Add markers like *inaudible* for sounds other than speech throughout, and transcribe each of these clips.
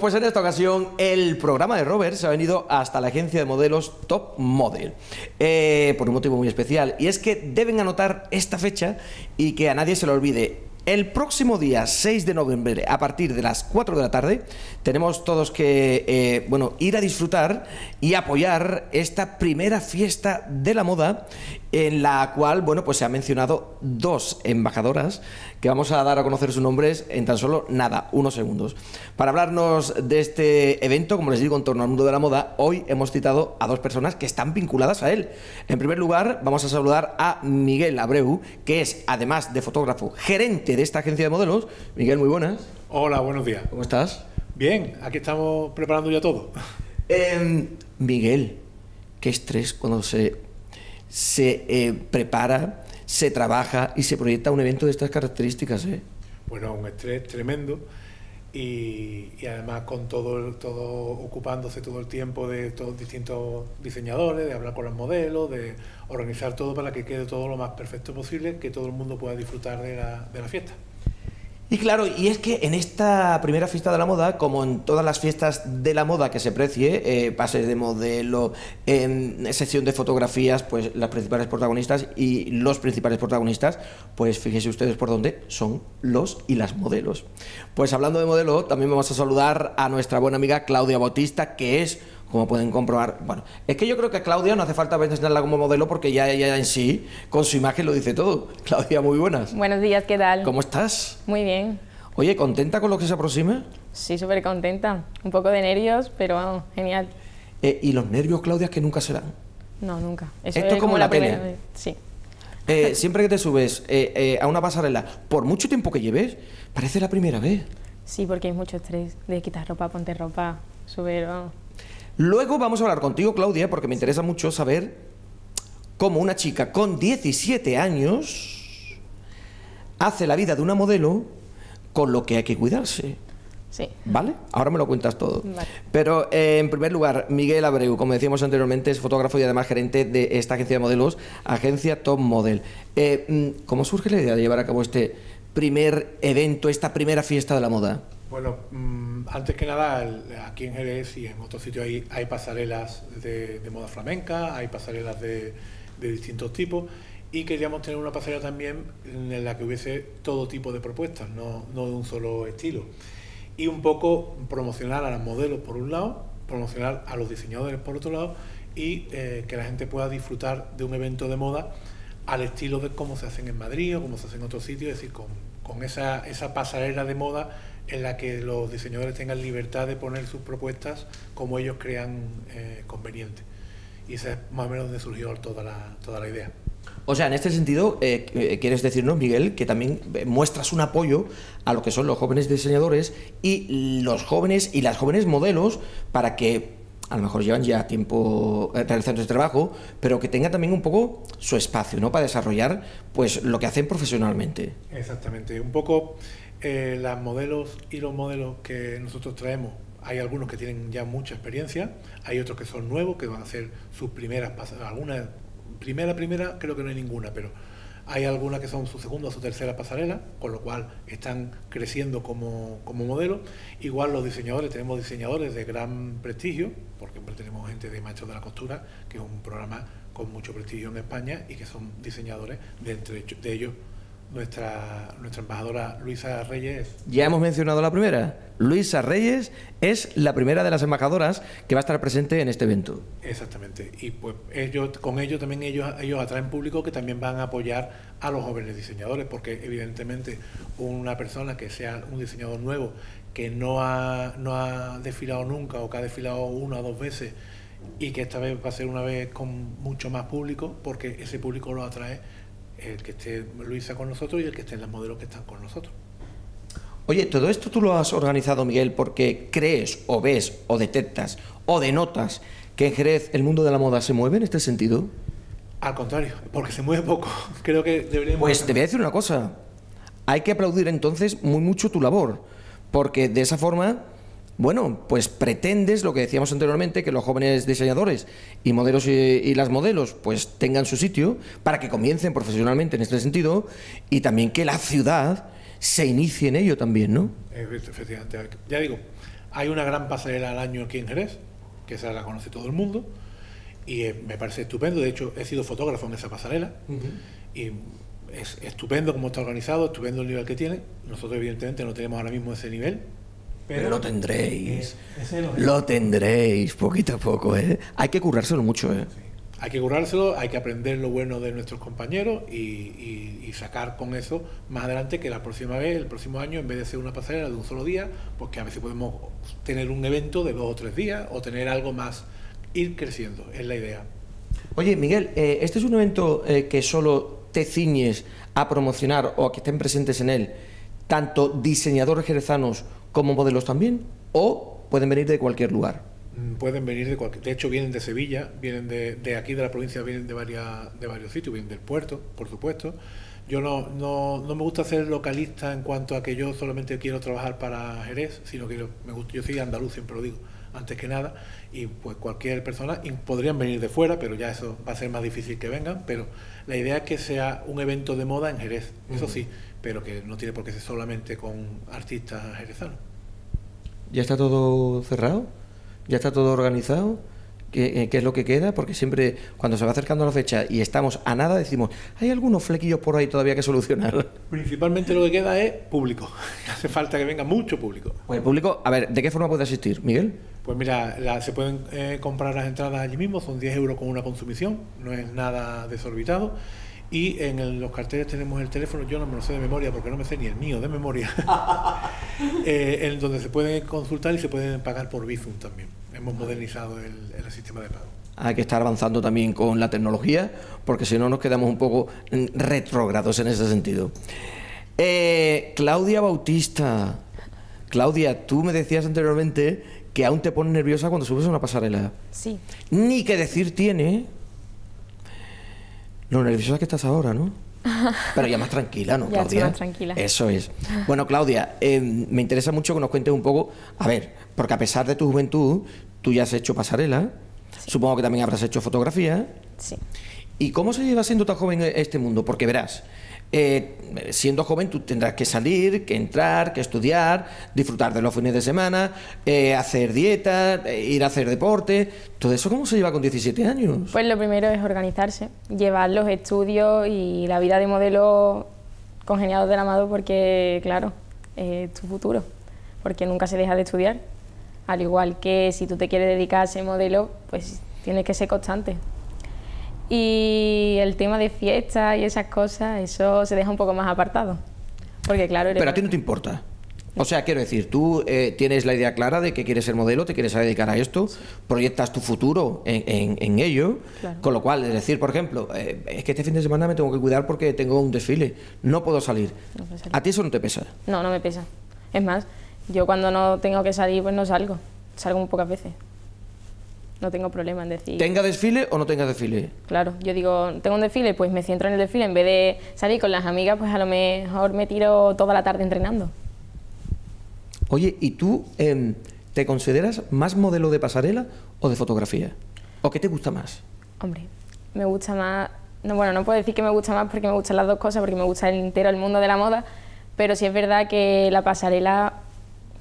Pues en esta ocasión el programa de Robert se ha venido hasta la agencia de modelos Top Model eh, por un motivo muy especial y es que deben anotar esta fecha y que a nadie se lo olvide. El próximo día 6 de noviembre, a partir de las 4 de la tarde, tenemos todos que eh, bueno, ir a disfrutar y apoyar esta primera fiesta de la moda en la cual bueno, pues se han mencionado dos embajadoras que vamos a dar a conocer sus nombres en tan solo nada, unos segundos. Para hablarnos de este evento, como les digo, en torno al mundo de la moda, hoy hemos citado a dos personas que están vinculadas a él. En primer lugar, vamos a saludar a Miguel Abreu, que es, además de fotógrafo, gerente de esta agencia de modelos. Miguel, muy buenas. Hola, buenos días. ¿Cómo estás? Bien, aquí estamos preparando ya todo. Em, Miguel, qué estrés cuando se se eh, prepara, se trabaja y se proyecta un evento de estas características. ¿eh? Bueno, un estrés tremendo y, además con todo, todo ocupándose todo el tiempo de todos distintos diseñadores, de hablar con los modelos, de organizar todo para que quede todo lo más perfecto posible, que todo el mundo pueda disfrutar de la, de la fiesta. Y claro, y es que en esta primera fiesta de la moda, como en todas las fiestas de la moda que se precie, eh, pases de modelo, en sección de fotografías, pues las principales protagonistas y los principales protagonistas, pues fíjense ustedes por dónde son los y las modelos. Pues hablando de modelo, también vamos a saludar a nuestra buena amiga Claudia Bautista, que es como pueden comprobar. Bueno, es que yo creo que a Claudia no hace falta enseñarla como modelo porque ya ella en sí, con su imagen, lo dice todo. *laughs* Claudia, muy buenas. Buenos días, ¿qué tal? ¿Cómo estás? Muy bien. Oye, ¿contenta con lo que se aproxima? Sí, súper contenta. Un poco de nervios, pero vamos, genial. Eh, ¿Y los nervios, Claudia, que nunca serán? No, nunca. Esto es como, la, primera Vez. Sí. Eh, *laughs* siempre que te subes eh, a una pasarela, por mucho tiempo que lleves, parece la primera vez. Sí, porque hay mucho estrés de quitar ropa, ponte ropa, subir, vamos. Luego vamos a hablar contigo, Claudia, porque me interesa mucho saber cómo una chica con 17 años hace la vida de una modelo con lo que hay que cuidarse. Sí. ¿Vale? Ahora me lo cuentas todo. Pero eh, en primer lugar, Miguel Abreu, como decíamos anteriormente, es fotógrafo y además gerente de esta agencia de modelos, Agencia Top Model. Eh, mm, ¿Cómo surge la idea de llevar a cabo este primer evento, esta primera fiesta de la moda? Bueno, mm, antes que nada, aquí en Jerez y en otros sitios hay, pasarelas de, moda flamenca, hay pasarelas de, distintos tipos y queríamos tener una pasarela también en la que hubiese todo tipo de propuestas, no, de un solo estilo. Y un poco promocionar a los modelos por un lado, promocionar a los diseñadores por otro lado y eh, que la gente pueda disfrutar de un evento de moda al estilo de cómo se hacen en Madrid o cómo se hacen en otros sitios, es decir, con, esa pasarela de moda en la que los diseñadores tengan libertad de poner sus propuestas como ellos crean eh, conveniente. Y esa es más o menos donde surgió toda la, toda la idea. O sea, en este sentido, eh, eh, quieres decirnos, Miguel, que también muestras un apoyo a lo que son los jóvenes diseñadores y los jóvenes y las jóvenes modelos para que a lo mejor llevan ya tiempo realizando este trabajo, pero que tengan también un poco su espacio, ¿no? Para desarrollar pues lo que hacen profesionalmente. Exactamente. Un poco eh, las modelos y los modelos que nosotros traemos, hay algunos que tienen ya mucha experiencia, hay otros que son nuevos, que van a hacer sus primeras alguna primera, primera, creo que no hay ninguna, pero hay algunas que son su segunda o su tercera pasarela, con lo cual están creciendo como, como modelo. Igual los diseñadores, tenemos diseñadores de gran prestigio, porque tenemos gente de Maestros de la Costura, que es un programa con mucho prestigio en España y que son diseñadores, de entre de ellos nuestra, nuestra embajadora Luisa Reyes. Ya hemos mencionado la primera. Luisa Reyes es la primera de las embajadoras que va a estar presente en este evento. Exactamente. Y pues ellos, con ello también ellos, ellos atraen público que también van a apoyar a los jóvenes diseñadores, porque evidentemente una persona que sea un diseñador nuevo, que no ha, no ha desfilado nunca o que ha desfilado una o dos veces y que esta vez va a ser una vez con mucho más público, porque ese público lo atrae el que esté Luisa con nosotros y el que estén las modelos que están con nosotros. Oye, todo esto tú lo has organizado, Miguel, porque crees o ves o detectas o denotas que en Jerez el mundo de la moda se mueve en este sentido. Al contrario, porque se mueve poco. *laughs* Creo que deberíamos... Pues te voy a decir una cosa. Hay que aplaudir entonces muy mucho tu labor, porque de esa forma bueno, pues pretendes lo que decíamos anteriormente, que los jóvenes diseñadores y modelos y, las modelos pues tengan su sitio para que comiencen profesionalmente en este sentido y también que la ciudad se inicie en ello también, ¿no? Efectivamente. Ya digo, Hay una gran pasarela al año aquí en Jerez, que esa la conoce todo el mundo, y eh, me parece estupendo. De hecho, he sido fotógrafo en esa pasarela, y es estupendo cómo está organizado, estupendo el nivel que tiene. Nosotros, evidentemente, no tenemos ahora mismo ese nivel. Pero, lo tendréis. lo tendréis poquito a poco, ¿eh? Hay que currárselo mucho, ¿eh? Hay que currárselo, hay que aprender lo bueno de nuestros compañeros y, sacar con eso más adelante que la próxima vez, el próximo año, en vez de ser una pasarela de un solo día, pues que a veces podemos tener un evento de dos o tres días o tener algo más, ir creciendo, es la idea. Oye, Miguel, eh, ¿este es un evento eh, que solo te ciñes a promocionar o a que estén presentes en él tanto diseñadores jerezanos como modelos también? ¿O pueden venir de cualquier lugar? Mm, pueden venir de cualquier... De hecho, vienen de Sevilla, vienen de, aquí de la provincia, vienen de, varias, de varios sitios, vienen del puerto, por supuesto. Yo no, no, no, me gusta ser localista en cuanto a que yo solamente quiero trabajar para Jerez, sino que yo, me gusta, yo soy andaluz, siempre lo digo, antes que nada, y pues cualquier persona, podrían venir de fuera, pero ya eso va a ser más difícil que vengan, pero la idea es que sea un evento de moda en Jerez, eso sí, pero que no tiene por qué ser solamente con artistas jerezanos. ¿Ya está todo cerrado? ¿Ya está todo organizado? ¿Qué, es lo que queda? Porque siempre cuando se va acercando la fecha y estamos a nada decimos, hay algunos flequillos por ahí todavía que solucionar. *laughs* Principalmente lo que queda es público. *laughs* Hace falta que venga mucho público. Pues el público, a ver, ¿de qué forma puede asistir, Miguel? Pues mira, se pueden eh, comprar las entradas allí mismo, son 10 euros con una consumición, no es nada desorbitado. Y en los carteles tenemos el teléfono, yo no me lo sé de memoria porque no me sé ni el mío de memoria, *laughs* eh, en donde se pueden consultar y se pueden pagar por Bizum también. Hemos modernizado el, sistema de pago. Hay que estar avanzando también con la tecnología porque si no nos quedamos un poco retrógrados en ese sentido. Eh, Claudia Bautista. Claudia, tú me decías anteriormente que aún te pones nerviosa cuando subes a una pasarela. Sí. Ni que decir tiene lo nerviosa que estás ahora, ¿no? *laughs* Pero ya más tranquila, ¿no, Claudia? Ya más tranquila. Eso es. Bueno, Claudia, eh, me interesa mucho que nos cuentes un poco, a ver, porque a pesar de tu juventud, tú ya has hecho pasarela, supongo que también habrás hecho fotografía. Sí. ¿Y cómo se lleva siendo tan joven este mundo? Porque verás, eh, siendo joven tú tendrás que salir, que entrar, que estudiar, disfrutar de los fines de semana, eh, hacer dieta, eh, ir a hacer deporte. ¿Todo eso cómo se lleva con 17 años? Pues lo primero es organizarse, llevar los estudios y la vida de modelo congeniados del amado porque, claro, es tu futuro, porque nunca se deja de estudiar. Al igual que si tú te quieres dedicar a ser modelo, pues tienes que ser constante. Y el tema de fiesta y esas cosas, eso se deja un poco más apartado. Porque claro... Pero a ti no te importa. O sea, quiero decir, tú eh, tienes la idea clara de que quieres ser modelo, te quieres dedicar a esto, proyectas tu futuro en, ello, con lo cual, es decir, por ejemplo, eh, es que este fin de semana me tengo que cuidar porque tengo un desfile, no puedo salir. ¿A ti eso no te pesa? No, no me pesa. Es más, yo cuando no tengo que salir, pues no salgo. Salgo muy pocas veces no tengo problema en decir... ¿Tenga desfile o no tenga desfile? Claro, yo digo, tengo un desfile, pues me centro en el desfile, en vez de salir con las amigas, pues a lo mejor me tiro toda la tarde entrenando. Oye, ¿y tú em, te consideras más modelo de pasarela o de fotografía? ¿O qué te gusta más? Hombre, me gusta más... No, bueno, no puedo decir que me gusta más porque me gustan las dos cosas, porque me gusta el entero el mundo de la moda, pero sí es verdad que la pasarela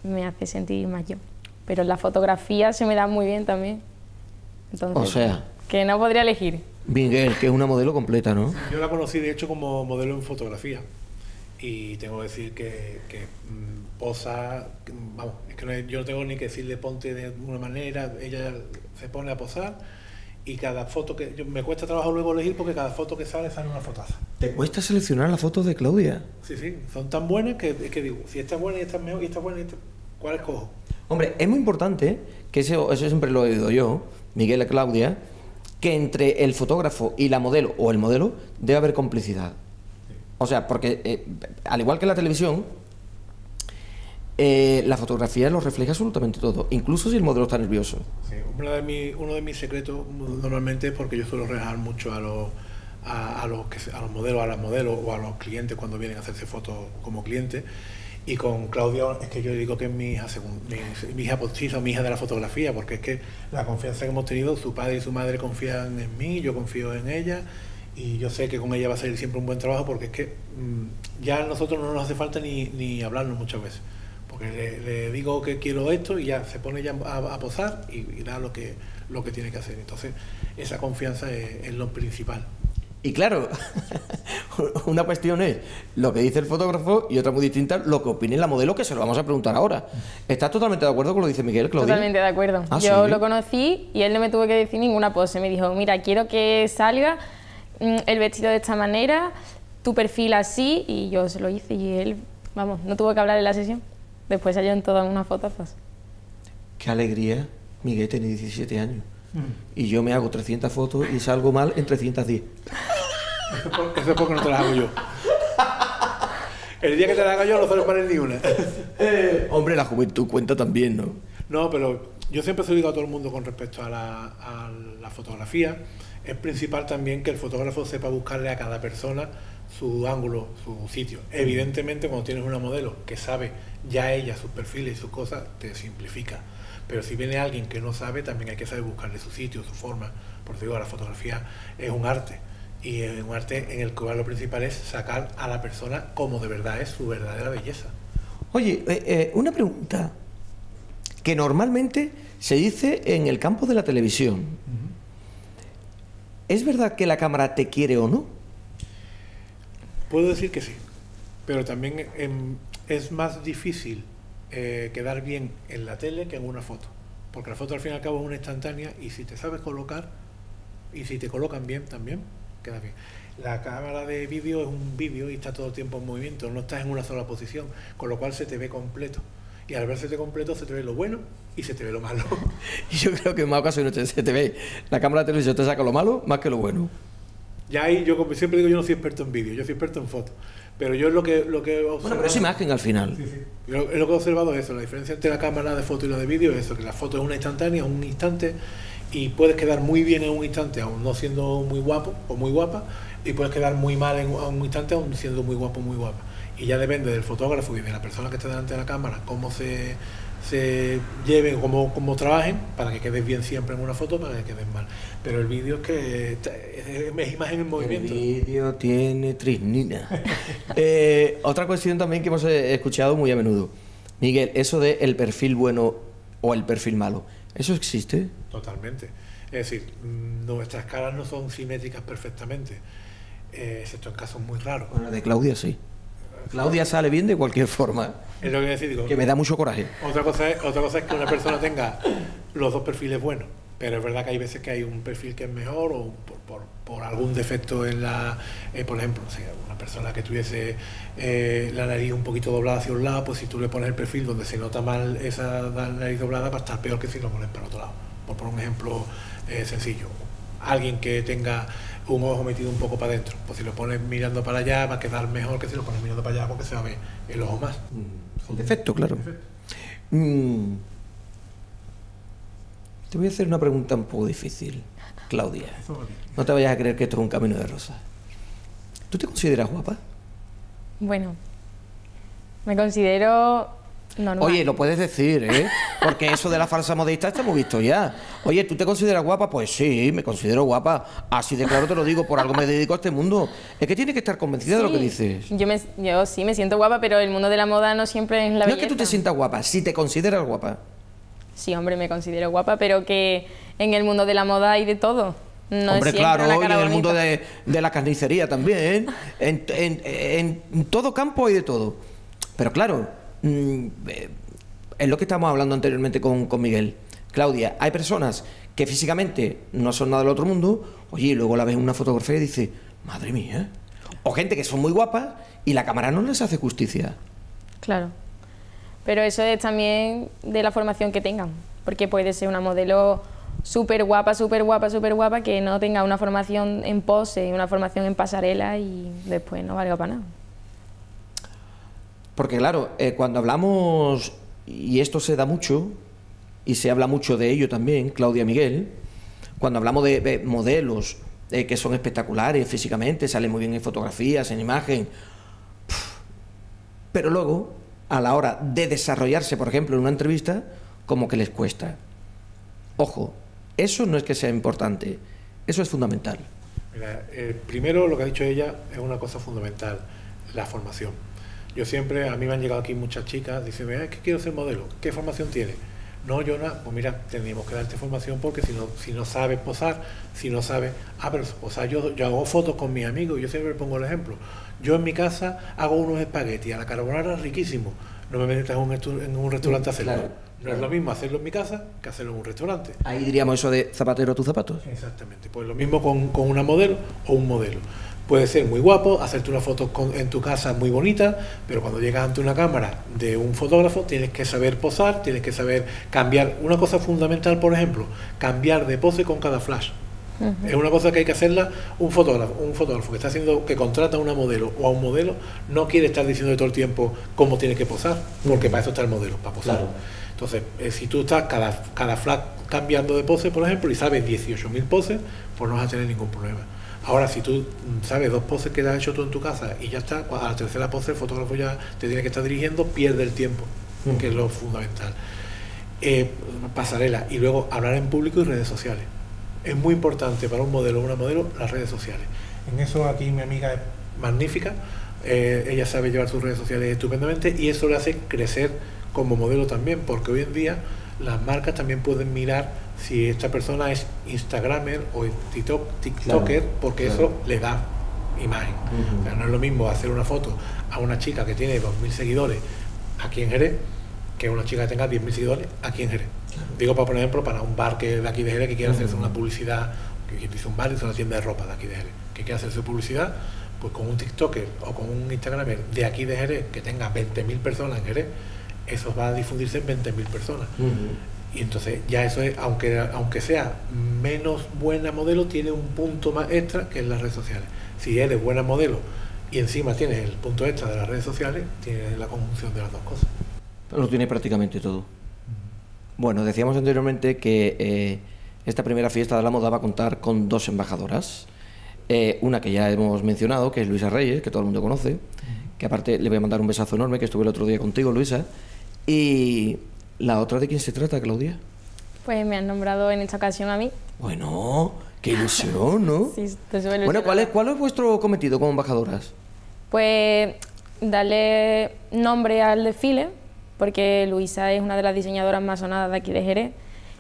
me hace sentir más yo. Pero la fotografía se me da muy bien también o sea... Que no podría elegir. Miguel, que es una modelo completa, ¿no? Yo la conocí, de hecho, como modelo en fotografía. Y tengo que decir que, mm, posa... Vamos, es que yo no tengo ni que decirle ponte de una manera. Ella se pone a posar y cada foto que... me cuesta trabajo luego elegir porque cada foto que sale sale una fotaza. ¿Te cuesta seleccionar las fotos de Claudia? Sí, sí. Son tan buenas que, que digo, si esta es buena y esta es mejor y esta es buena y esta... ¿Cuál escojo? Hombre, es muy importante, que eso, eso siempre lo he oído yo, Miguel y Claudia, que entre el fotógrafo y la modelo o el modelo debe haber complicidad. O sea, porque eh, al igual que la televisión, eh, la fotografía lo refleja absolutamente todo, incluso si el modelo está nervioso. Sí, uno, de mis secretos normalmente es porque yo suelo regalar mucho a los, a, los, a los modelos, a las modelos o a los clientes cuando vienen a hacerse fotos como clientes y con Claudia es que yo digo que es mi hija, mi, hija postiza mi hija de la fotografía, porque es que la confianza que hemos tenido, su padre y su madre confían en mí, yo confío en ella y yo sé que con ella va a salir siempre un buen trabajo porque es que mm, ya a nosotros no nos hace falta ni, ni hablarnos muchas veces, porque le, digo que quiero esto y ya se pone ya a, posar y, da lo que, lo que tiene que hacer. Entonces, esa confianza es, lo principal. Y claro, *laughs* una cuestión es lo que dice el fotógrafo y otra muy distinta lo que opine la modelo, que se lo vamos a preguntar ahora. ¿Estás totalmente de acuerdo con lo que dice Miguel, Claudia? Totalmente de acuerdo. Ah, Yo lo conocí y él no me tuvo que decir ninguna pose. Me dijo, mira, quiero que salga mm, el vestido de esta manera, tu perfil así, y yo se lo hice y él, vamos, no tuvo que hablar en la sesión. Después salió en todas unas fotos. Qué alegría. Miguel tiene 17 años. Y yo me hago 300 fotos y salgo mal en 310. Eso es porque no te las hago yo. El día que te las haga yo no sale para ni una. Eh, *laughs* hombre, la juventud cuenta también, ¿no? No, pero yo siempre he digo a todo el mundo con respecto a la, a la fotografía. Es principal también que el fotógrafo sepa buscarle a cada persona su ángulo, su sitio. Evidentemente, cuando tienes una modelo que sabe ya ella sus perfiles y sus cosas, te simplifica. Pero si viene alguien que no sabe, también hay que saber buscarle su sitio, su forma. Por eso digo, la fotografía es un arte. Y es un arte en el que lo principal es sacar a la persona como de verdad es su verdadera belleza. Oye, eh, eh, una pregunta que normalmente se dice en el campo de la televisión. ¿Es verdad que la cámara te quiere o no? Puedo decir que sí, pero también es más difícil eh, quedar bien en la tele que en una foto, porque la foto al fin y al cabo es una instantánea y si te sabes colocar y si te colocan bien también, queda bien. La cámara de vídeo es un vídeo y está todo el tiempo en movimiento, no estás en una sola posición, con lo cual se te ve completo. Y al verse completo se te ve lo bueno y se te ve lo malo. Y *laughs* yo creo que en más ocasiones se te ve la cámara de televisión te saca lo malo más que lo bueno. Ya ahí, yo como siempre digo, yo no soy experto en vídeo, yo soy experto en fotos. Pero yo es lo que, lo que he observado... Bueno, pero es imagen al final. lo que he observado es eso, la diferencia entre la cámara de foto y la de vídeo es eso, que la foto es una instantánea, un instante, y puedes quedar muy bien en un instante, aún no siendo muy guapo o muy guapa, y puedes quedar muy mal en un instante, aún siendo muy guapo o muy guapa. Y ya depende del fotógrafo y de la persona que está delante de la cámara, cómo se se lleven, como, como trabajen, para que quedes bien siempre en una foto, para que quedes mal. Pero el vídeo es que es imagen en movimiento. El vídeo tiene trisnina. *laughs* Eh, otra cuestión también que hemos eh, escuchado muy a menudo. Miguel, eso de el perfil bueno o el perfil malo, ¿eso existe? Totalmente. Es decir, mm, nuestras caras no son simétricas perfectamente, eh, excepto en casos muy raros. De Claudia sí. Claudia sale bien de cualquier forma. Es lo que, decir, que me da mucho coraje. Otra cosa, es, otra cosa es que una persona tenga los dos perfiles buenos, pero es verdad que hay veces que hay un perfil que es mejor o por, algún defecto en la, eh, por ejemplo, una persona que tuviese eh, la nariz un poquito doblada hacia un lado, pues si tú le pones el perfil donde se nota mal esa nariz doblada, va a estar peor que si lo pones para otro lado. Por, por un ejemplo eh, sencillo, alguien que tenga un ojo metido un poco para adentro. Pues si lo pones mirando para allá va a quedar mejor que si lo pones mirando para allá porque se va a ver el ojo más. Un defecto, claro. Mm. Te voy a hacer una pregunta un poco difícil, Claudia. No te vayas a creer que esto es un camino de rosas. ¿Tú te consideras guapa? Bueno, me considero Oye, lo puedes decir, ¿eh? Porque eso de la falsa modista está muy visto ya. Oye, ¿tú te consideras guapa? Pues sí, me considero guapa. Así de claro te lo digo, por algo me dedico a este mundo. Es que tienes que estar convencida de lo que dices. Yo, me, yo sí me siento guapa, pero el mundo de la moda no siempre es la No es que tú te sientas guapa, si te consideras guapa. Sí, hombre, me considero guapa, pero que en el mundo de la moda hay de todo. No hombre, claro, y en el mundo de, la carnicería también. En, en todo campo hay de todo. Pero claro, Mm, eh, es lo que estamos hablando anteriormente con, Miguel. Claudia, hay personas que físicamente no son nada del otro mundo, oye, y luego la ves en una fotografía y dices, madre mía. O gente que son muy guapas y la cámara no les hace justicia. Claro. Pero eso es también de la formación que tengan, porque puede ser una modelo súper guapa, súper guapa, súper guapa, que no tenga una formación en pose, una formación en pasarela y después no valga para nada. Porque claro, eh, cuando hablamos, y esto se da mucho, y se habla mucho de ello también, Claudia Miguel, cuando hablamos de, modelos eh, que son espectaculares físicamente, salen muy bien en fotografías, en imagen, pero luego, a la hora de desarrollarse, por ejemplo, en una entrevista, como que les cuesta. Ojo, eso no es que sea importante, eso es fundamental. Mira, eh, primero lo que ha dicho ella es una cosa fundamental, la formación Yo siempre, a mí me han llegado aquí muchas chicas, dicen, es que quiero ser modelo, ¿qué formación tiene? No, yo no, pues mira, tenemos que darte formación porque si no, si no sabes posar, si no sabes, ah, pero posar, yo, yo hago fotos con mis amigos, yo siempre pongo el ejemplo. Yo en mi casa hago unos espaguetis a la carbonara riquísimos, no me metas en un, en un restaurante a hacerlo. no es lo mismo hacerlo en mi casa que hacerlo en un restaurante. Ahí diríamos eso de zapatero a tus zapatos. Exactamente, pues lo mismo con, con una modelo o un modelo. Puede ser muy guapo, hacerte una foto en tu casa muy bonita, pero cuando llegas ante una cámara de un fotógrafo tienes que saber posar, tienes que saber cambiar. Una cosa fundamental, por ejemplo, cambiar de pose con cada flash. Es una cosa que hay que hacerla un fotógrafo, un fotógrafo que está haciendo, que contrata a una modelo o a un modelo, no quiere estar diciendo todo el tiempo cómo tiene que posar, porque para eso está el modelo, para posar. Entonces, eh, si tú estás cada, cada flash cambiando de pose, por ejemplo, y sabes 18.000 poses, pues no vas a tener ningún problema. Ahora, si tú sabes dos poses que has hecho tú en tu casa y ya está, a la tercera pose el fotógrafo ya te tiene que estar dirigiendo, pierde el tiempo, mm. que es lo fundamental. Eh, pasarela y luego hablar en público y redes sociales. Es muy importante para un modelo o una modelo las redes sociales. En eso aquí mi amiga es magnífica, eh, ella sabe llevar sus redes sociales estupendamente y eso le hace crecer como modelo también, porque hoy en día las marcas también pueden mirar si esta persona es Instagramer o TikTok, TikToker, porque eso le da imagen. no es lo mismo hacer una foto a una chica que tiene 2.000 seguidores aquí en Jerez que una chica que tenga 10.000 seguidores aquí en Jerez. Digo, por ejemplo, para un bar que de aquí de Jerez que quiere hacerse una publicidad, que dice un bar y una tienda de ropa de aquí de Jerez, que quiere hacer su publicidad, pues con un TikToker o con un Instagramer de aquí de Jerez que tenga 20.000 personas en Jerez, eso va a difundirse en 20.000 personas. Y entonces ya eso es, aunque, aunque sea menos buena modelo, tiene un punto más extra que en las redes sociales. Si eres buena modelo y encima tienes el punto extra de las redes sociales, tienes la conjunción de las dos cosas. Lo tiene prácticamente todo. Bueno, decíamos anteriormente que eh, esta primera fiesta de la moda va a contar con dos embajadoras. Eh, una que ya hemos mencionado, que es Luisa Reyes, que todo el mundo conoce, que aparte le voy a mandar un besazo enorme, que estuve el otro día contigo, Luisa. Y ¿La otra de quién se trata, Claudia? Pues me han nombrado en esta ocasión a mí. Bueno, qué ilusión, ¿no? *laughs* sí, estoy Bueno, ¿cuál es, ¿cuál es vuestro cometido como embajadoras? Pues darle nombre al desfile, porque Luisa es una de las diseñadoras más sonadas de aquí de Jerez.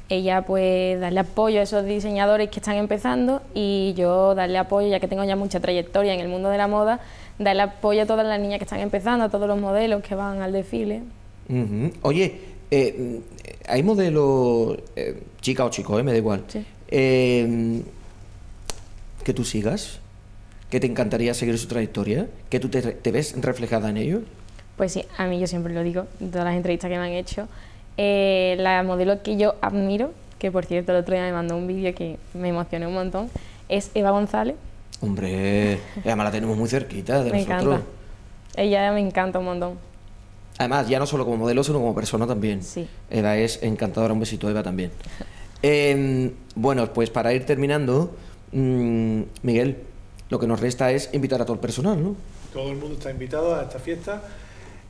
Ella, pues, darle apoyo a esos diseñadores que están empezando y yo darle apoyo, ya que tengo ya mucha trayectoria en el mundo de la moda, darle apoyo a todas las niñas que están empezando, a todos los modelos que van al desfile. Oye, eh, hay modelos, eh, chica o chico, eh, me da igual, que tú sigas, que te encantaría seguir su trayectoria, que tú te, ves reflejada en ellos. Pues sí, a mí yo siempre lo digo, en todas las entrevistas que me han hecho, la modelo que yo admiro, que por cierto el otro día me mandó un vídeo que me emocionó un montón, es Eva González. Hombre, además la tenemos muy cerquita de me nosotros. Encanta. Ella me encanta un montón. Además, ya no solo como modelo, sino como persona también. Sí. Eva es encantadora, un besito Eva también. Em, bueno, pues para ir terminando, mm, Miguel, lo que nos resta es invitar a todo el personal, ¿no? Todo el mundo está invitado a esta fiesta.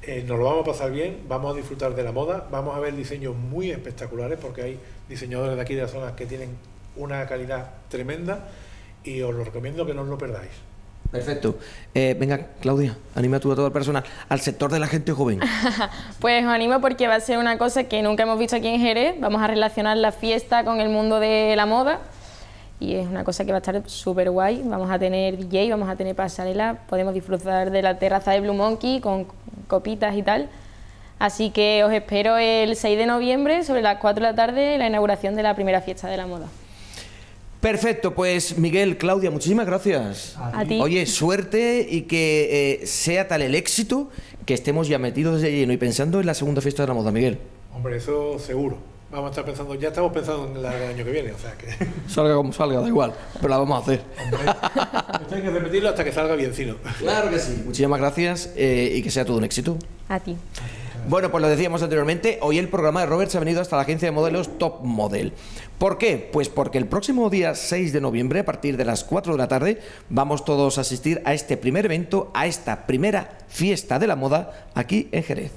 Eh, nos lo vamos a pasar bien, vamos a disfrutar de la moda, vamos a ver diseños muy espectaculares porque hay diseñadores de aquí de la zona que tienen una calidad tremenda y os lo recomiendo que no os lo perdáis. Perfecto. Eh, venga, Claudia, anima tú a toda persona al sector de la gente joven. *laughs* pues os animo porque va a ser una cosa que nunca hemos visto aquí en Jerez. Vamos a relacionar la fiesta con el mundo de la moda y es una cosa que va a estar súper guay. Vamos a tener DJ, vamos a tener pasarela, podemos disfrutar de la terraza de Blue Monkey con copitas y tal. Así que os espero el 6 de noviembre sobre las 4 de la tarde, la inauguración de la primera fiesta de la moda. Perfecto, pues Miguel, Claudia, muchísimas gracias. A ti. Oye, suerte y que eh, sea tal el éxito que estemos ya metidos de lleno y pensando en la segunda fiesta de la moda, Miguel. Hombre, eso seguro. Vamos a estar pensando, ya estamos pensando en el año que viene, o sea que... *laughs* Salga como salga, da igual, pero la vamos a hacer. esto hay que repetirlo hasta que salga bien, no. Claro que sí. Muchísimas gracias eh, y que sea todo un éxito. A ti. Bueno, pues lo decíamos anteriormente, hoy el programa de Robert se ha venido hasta la agencia de modelos Top Model. ¿Por qué? Pues porque el próximo día 6 de noviembre, a partir de las 4 de la tarde, vamos todos a asistir a este primer evento, a esta primera fiesta de la moda aquí en Jerez.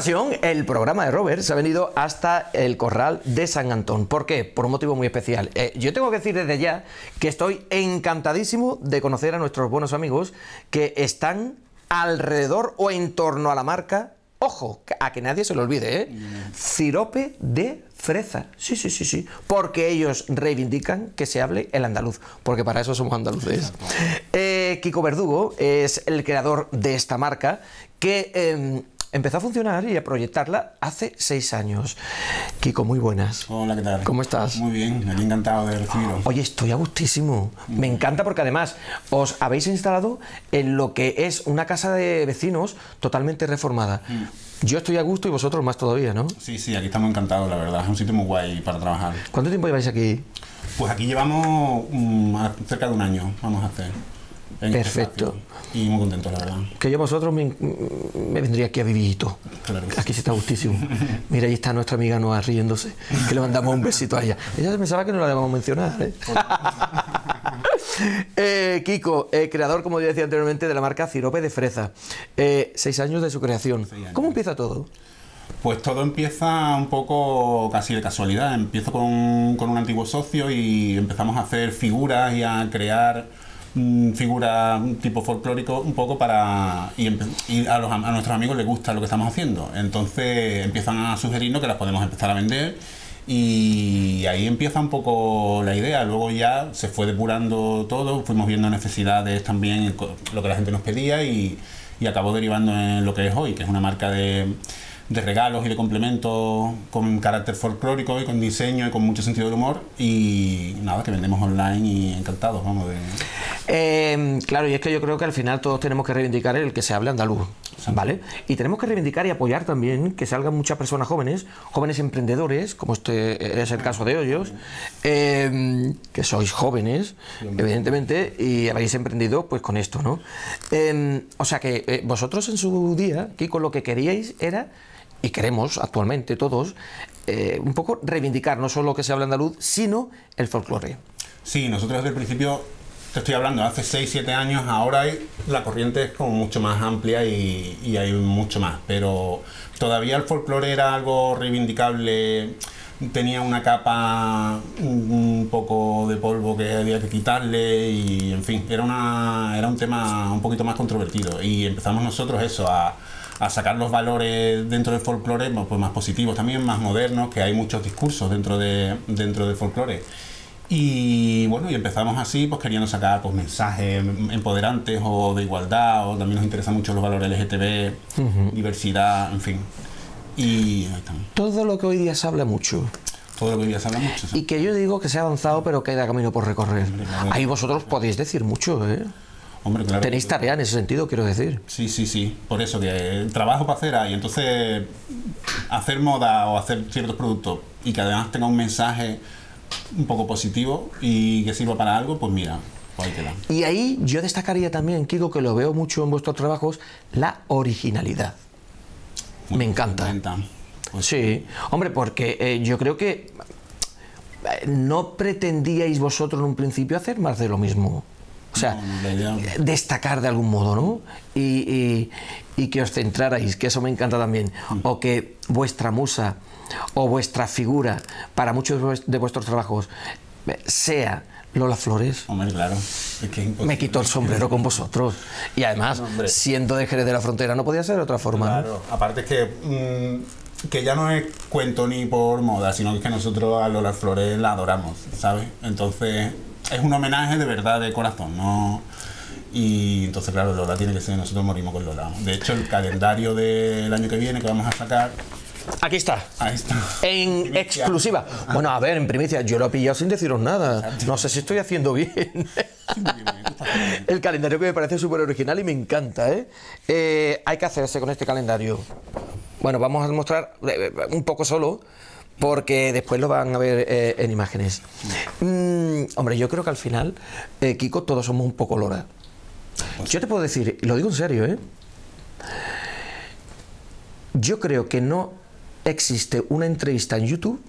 Ocasión el programa de Robert se ha venido hasta el corral de San Antón. ¿Por qué? Por un motivo muy especial. Eh, yo tengo que decir desde ya que estoy encantadísimo de conocer a nuestros buenos amigos que están alrededor o en torno a la marca Ojo, a que nadie se lo olvide, ¿eh? Cirope de fresa. Sí, sí, sí, sí. Porque ellos reivindican que se hable el andaluz, porque para eso somos andaluces. Eh, Kiko Verdugo es el creador de esta marca que em, empezó a funcionar y a proyectarla hace seis años. Kiko, muy buenas. Hola, ¿qué tal? ¿Cómo estás? Muy bien, me encantado de recibirlo. Oye, estoy a gustísimo. Me encanta porque además os habéis instalado en lo que es una casa de vecinos totalmente reformada. Mm. Yo estoy a gusto y vosotros más todavía, ¿no? Sí, sí, aquí estamos encantados, la verdad. Es un sitio muy guay para trabajar. ¿Cuánto tiempo lleváis aquí? Pues aquí llevamos mm, cerca de un año, vamos a hacer. Perfecto. Y muy contentos, la verdad. Que yo vosotros me, me vendría aquí a vivito. Claro sí. Aquí se está gustísimo. *laughs* Mira, ahí está nuestra amiga Noa riéndose. Que le mandamos un besito a ella. Ella pensaba que no la debíamos mencionar. ¿eh? *laughs* Eh, Kiko, eh, creador, como decía anteriormente, de la marca Cirope de Fresa. Eh, seis años de su creación. ¿Cómo empieza todo? Pues todo empieza un poco casi de casualidad. Empiezo con, con un antiguo socio y empezamos a hacer figuras y a crear mm, figuras tipo folclórico un poco para... Y, y a, los a nuestros amigos les gusta lo que estamos haciendo. Entonces empiezan a sugerirnos que las podemos empezar a vender y ahí empieza un poco la idea. Luego ya se fue depurando todo, fuimos viendo necesidades también, lo que la gente nos pedía y, y acabó derivando en lo que es hoy, que es una marca de, de regalos y de complementos con carácter folclórico y con diseño y con mucho sentido del humor. Y nada, que vendemos online y encantados, vamos. Eh, claro, y es que yo creo que al final todos tenemos que reivindicar el que se hable andaluz, ¿vale? Y tenemos que reivindicar y apoyar también que salgan muchas personas jóvenes, jóvenes emprendedores, como este es el caso de ellos, eh, que sois jóvenes, evidentemente, y habéis emprendido pues con esto, ¿no? Eh, o sea que eh, vosotros en su día, Kiko, lo que queríais era y queremos actualmente todos eh, un poco reivindicar no solo que se habla andaluz, sino el folclore. Sí, nosotros desde el principio, te estoy hablando, hace 6, 7 años, ahora hay- la corriente es como mucho más amplia y, y hay mucho más, pero todavía el folclore era algo reivindicable, tenía una capa un poco de polvo que había que quitarle y, en fin, era, una, era un tema un poquito más controvertido y empezamos nosotros eso, a, a sacar los valores dentro del folclore pues más positivos también, más modernos, que hay muchos discursos dentro, de, dentro del folclore. Y bueno, y empezamos así, pues queriendo sacar pues, mensajes empoderantes o de igualdad, o también nos interesan mucho los valores LGTB, diversidad, en fin. Y ahí estamos. Todo lo que hoy día se habla mucho. Todo lo que hoy día se habla mucho. ¿sí? Y que yo digo que se ha avanzado, pero queda camino por recorrer. claro. Ahí vosotros podéis decir mucho, ¿eh? Hombre, claro. Tenéis tarea en ese sentido, quiero decir. Sí, sí, sí. Por eso que el trabajo para hacer hay. Entonces, hacer moda o hacer ciertos productos y que además tenga un mensaje un poco positivo y que sirva para algo, pues mira, pues ahí queda. Y ahí yo destacaría también, Kiko, que lo veo mucho en vuestros trabajos, la originalidad. Me encanta. Pues Sí, hombre, porque eh, yo creo que eh, no pretendíais vosotros en un principio hacer más de lo mismo. O sea, No, destacar de algún modo, ¿no? Y, y- y que os centrarais, que eso me encanta también. O que vuestra musa o vuestra figura para muchos de vues- de vuestros trabajos eh, sea Lola Flores. Hombre, claro. Me quito el sombrero con vosotros. Y además, siendo de Jerez de la Frontera, no podía ser de otra forma. ¿no? Claro, aparte es que, mm, que ya no es cuento ni por moda, sino que es que nosotros a Lola Flores la adoramos, ¿sabes? Entonces, es un homenaje de verdad, de corazón, ¿no? Y entonces, claro, Lola tiene que ser, nosotros morimos con Lola. De hecho, el calendario del año que viene que vamos a sacar, Aquí está. ahí está. En Primicia. exclusiva. Bueno, a ver, en primicia, yo lo he pillado sin deciros nada. No sé si estoy haciendo bien. El calendario que me parece súper original y me encanta, ¿eh? Eh, Hay que hacerse con este calendario. Bueno, vamos a mostrar eh, un poco solo, porque después lo van a ver eh, en imágenes. Mm, hombre, yo creo que al final, eh, Kiko, todos somos un poco Lora. Yo te puedo decir, y lo digo en serio, ¿eh? Yo creo que no existe una entrevista en YouTube,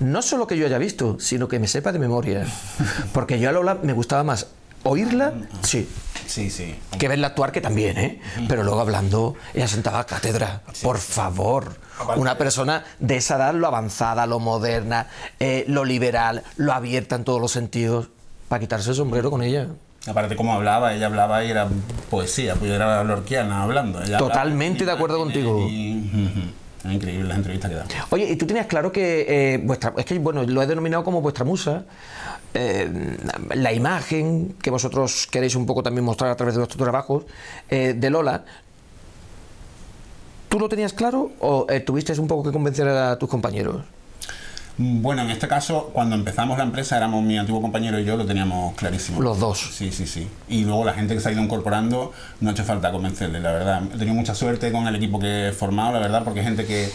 no solo que yo haya visto, sino que me sepa de memoria. *laughs* Porque yo a Lola me gustaba más oírla, sí, Sí, sí. Que verla actuar que también, ¿eh? Pero luego hablando, ella sentaba a cátedra. Por favor. Aparte- Una persona de esa edad, lo avanzada, lo moderna, eh, lo liberal, lo abierta en todos los sentidos, para quitarse el sombrero con ella. Aparte cómo hablaba, ella hablaba y era poesía, pues era lorquiana hablando. Ella Totalmente hablaba- de acuerdo contigo. y-. Es increíble las entrevistas que da. Oye, y tú tenías claro que eh, vuestra, es que bueno, lo he denominado como vuestra musa, eh, la imagen que vosotros queréis un poco también mostrar a través de vuestros trabajos eh, de Lola. ¿Tú lo tenías claro o eh, tuviste un poco que convencer a tus compañeros? Bueno, en este caso, cuando empezamos la empresa, éramos mi antiguo compañero y yo, lo teníamos clarísimo. Los dos. Sí, sí, sí. Y luego la gente que se ha ido incorporando, no ha hecho falta convencerle, la verdad. He tenido mucha suerte con el equipo que he formado, la verdad, porque gente que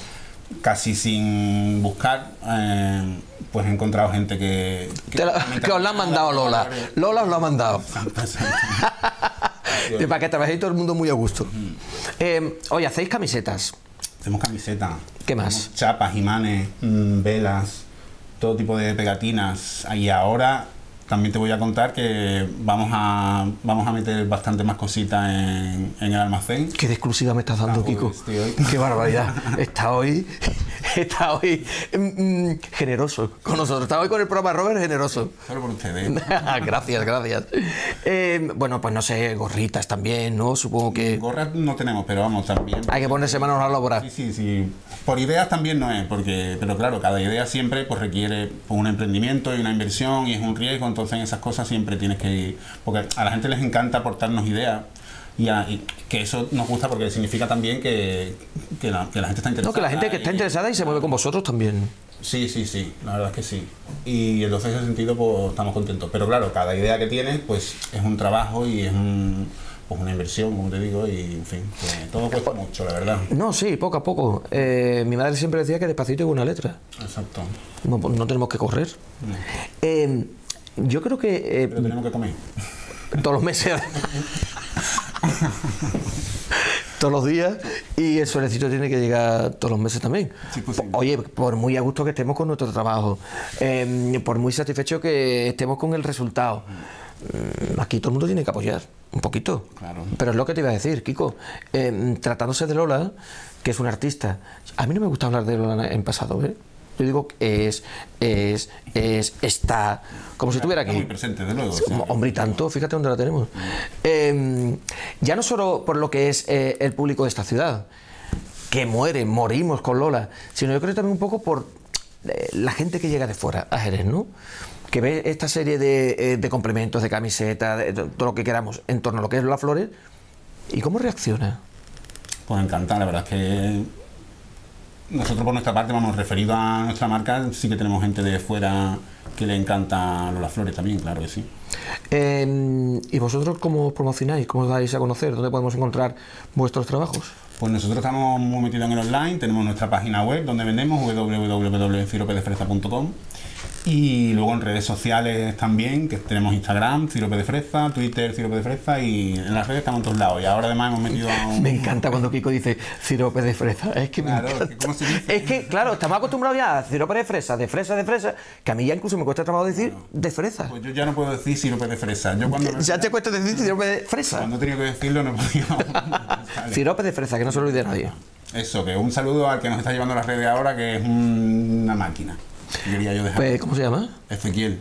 casi sin buscar, eh, pues he encontrado gente que... La- que os la han mandado Lola. Lola os lo ha mandado. *laughs* Y para que trabajéis todo el mundo muy a gusto. Eh, oye, hacéis camisetas. Hacemos camisetas. ¿Qué más? Chapas, imanes, mm, velas, todo tipo de pegatinas. Y ahora también te voy a contar que vamos a, vamos a meter bastante más cositas en, en el almacén. Qué de exclusiva me estás dando, Ah, Kiko. estoy hoy. Qué barbaridad. *laughs* Está hoy, *laughs* está hoy mm, mm, generoso con nosotros. Está hoy con el programa Robert generoso. Solo por ustedes. *laughs* gracias, gracias. Eh, bueno, pues no sé, gorritas también, ¿no? Supongo que Gorras no tenemos, pero vamos, también. hay que ponerse manos a la obra. Sí, sí, sí. Por ideas también no es, porque, pero claro, cada idea siempre pues, requiere pues, un emprendimiento y una inversión y es un riesgo, entonces en esas cosas siempre tienes que ir. Porque a la gente les encanta aportarnos ideas y, a- y que eso nos gusta porque significa también que, que, la, que la gente está interesada. No, que la gente que está interesada y se mueve con vosotros también. Sí, sí, sí, la verdad es que sí. Y entonces en ese sentido pues estamos contentos. Pero claro, cada idea que tienes pues es un trabajo y es un, pues, una inversión, como te digo, y en fin, que todo cuesta mucho, la verdad. No, sí, poco a poco. Eh, mi madre siempre decía que despacito y buena letra. Exacto. No, no tenemos que correr. Eh, yo creo que eh, Pero tenemos que comer. todos los meses. todos los días y el suelecito tiene que llegar todos los meses también. Sí, posible. Oye, por muy a gusto que estemos con nuestro trabajo, eh, por muy satisfecho que estemos con el resultado, mm, aquí todo el mundo tiene que apoyar un poquito. Claro. Pero es lo que te iba a decir, Kiko. Eh, tratándose de Lola, que es una artista, a mí no me gusta hablar de Lola en pasado, ¿eh? Yo digo que es, es, es, está, como si estuviera aquí. muy presente, de luego. Sí. Hombre, y tanto, fíjate dónde la tenemos. Eh, ya no solo por lo que es eh, el público de esta ciudad, que muere, morimos con Lola, sino yo creo también un poco por eh, la gente que llega de fuera a Jerez, ¿no? Que ve esta serie de, eh, de complementos, de camisetas, de, de todo lo que queramos en torno a lo que es Lola Flores, ¿y cómo reacciona? Pues encanta, la verdad es que nosotros por nuestra parte, vamos, referido a nuestra marca, sí que tenemos gente de fuera que le encanta Lola Flores también, claro que sí. Eh, ¿Y vosotros cómo os promocionáis? ¿Cómo os dais a conocer? ¿Dónde podemos encontrar vuestros trabajos? Pues nosotros estamos muy metidos en el online, tenemos nuestra página web donde vendemos www.ciropedefresa.com y luego en redes sociales también, que tenemos Instagram, Cirope de Fresa, Twitter, Cirope de Fresa y en las redes estamos en todos lados. Y ahora además hemos metido *laughs* a un... Me encanta cuando Kiko dice cirope de fresa. Es que me Claro, encanta. que ¿cómo se dice? Es que, claro, estamos acostumbrados ya a cirope de fresa, de fresa, de fresa, que a mí ya incluso me cuesta trabajo decir de fresa. Pues yo ya no puedo decir Cirope de Fresa. Yo cuando, Ya te cuesta decir cirope de fresa. cuando he tenido que decirlo no he podido... *laughs* Cirope de fresa, que no se lo olvide nadie. Eso, que un saludo al que nos está llevando las redes ahora, que es un- una máquina. Quería yo dejar. Pues, ¿Cómo se llama? Ezequiel.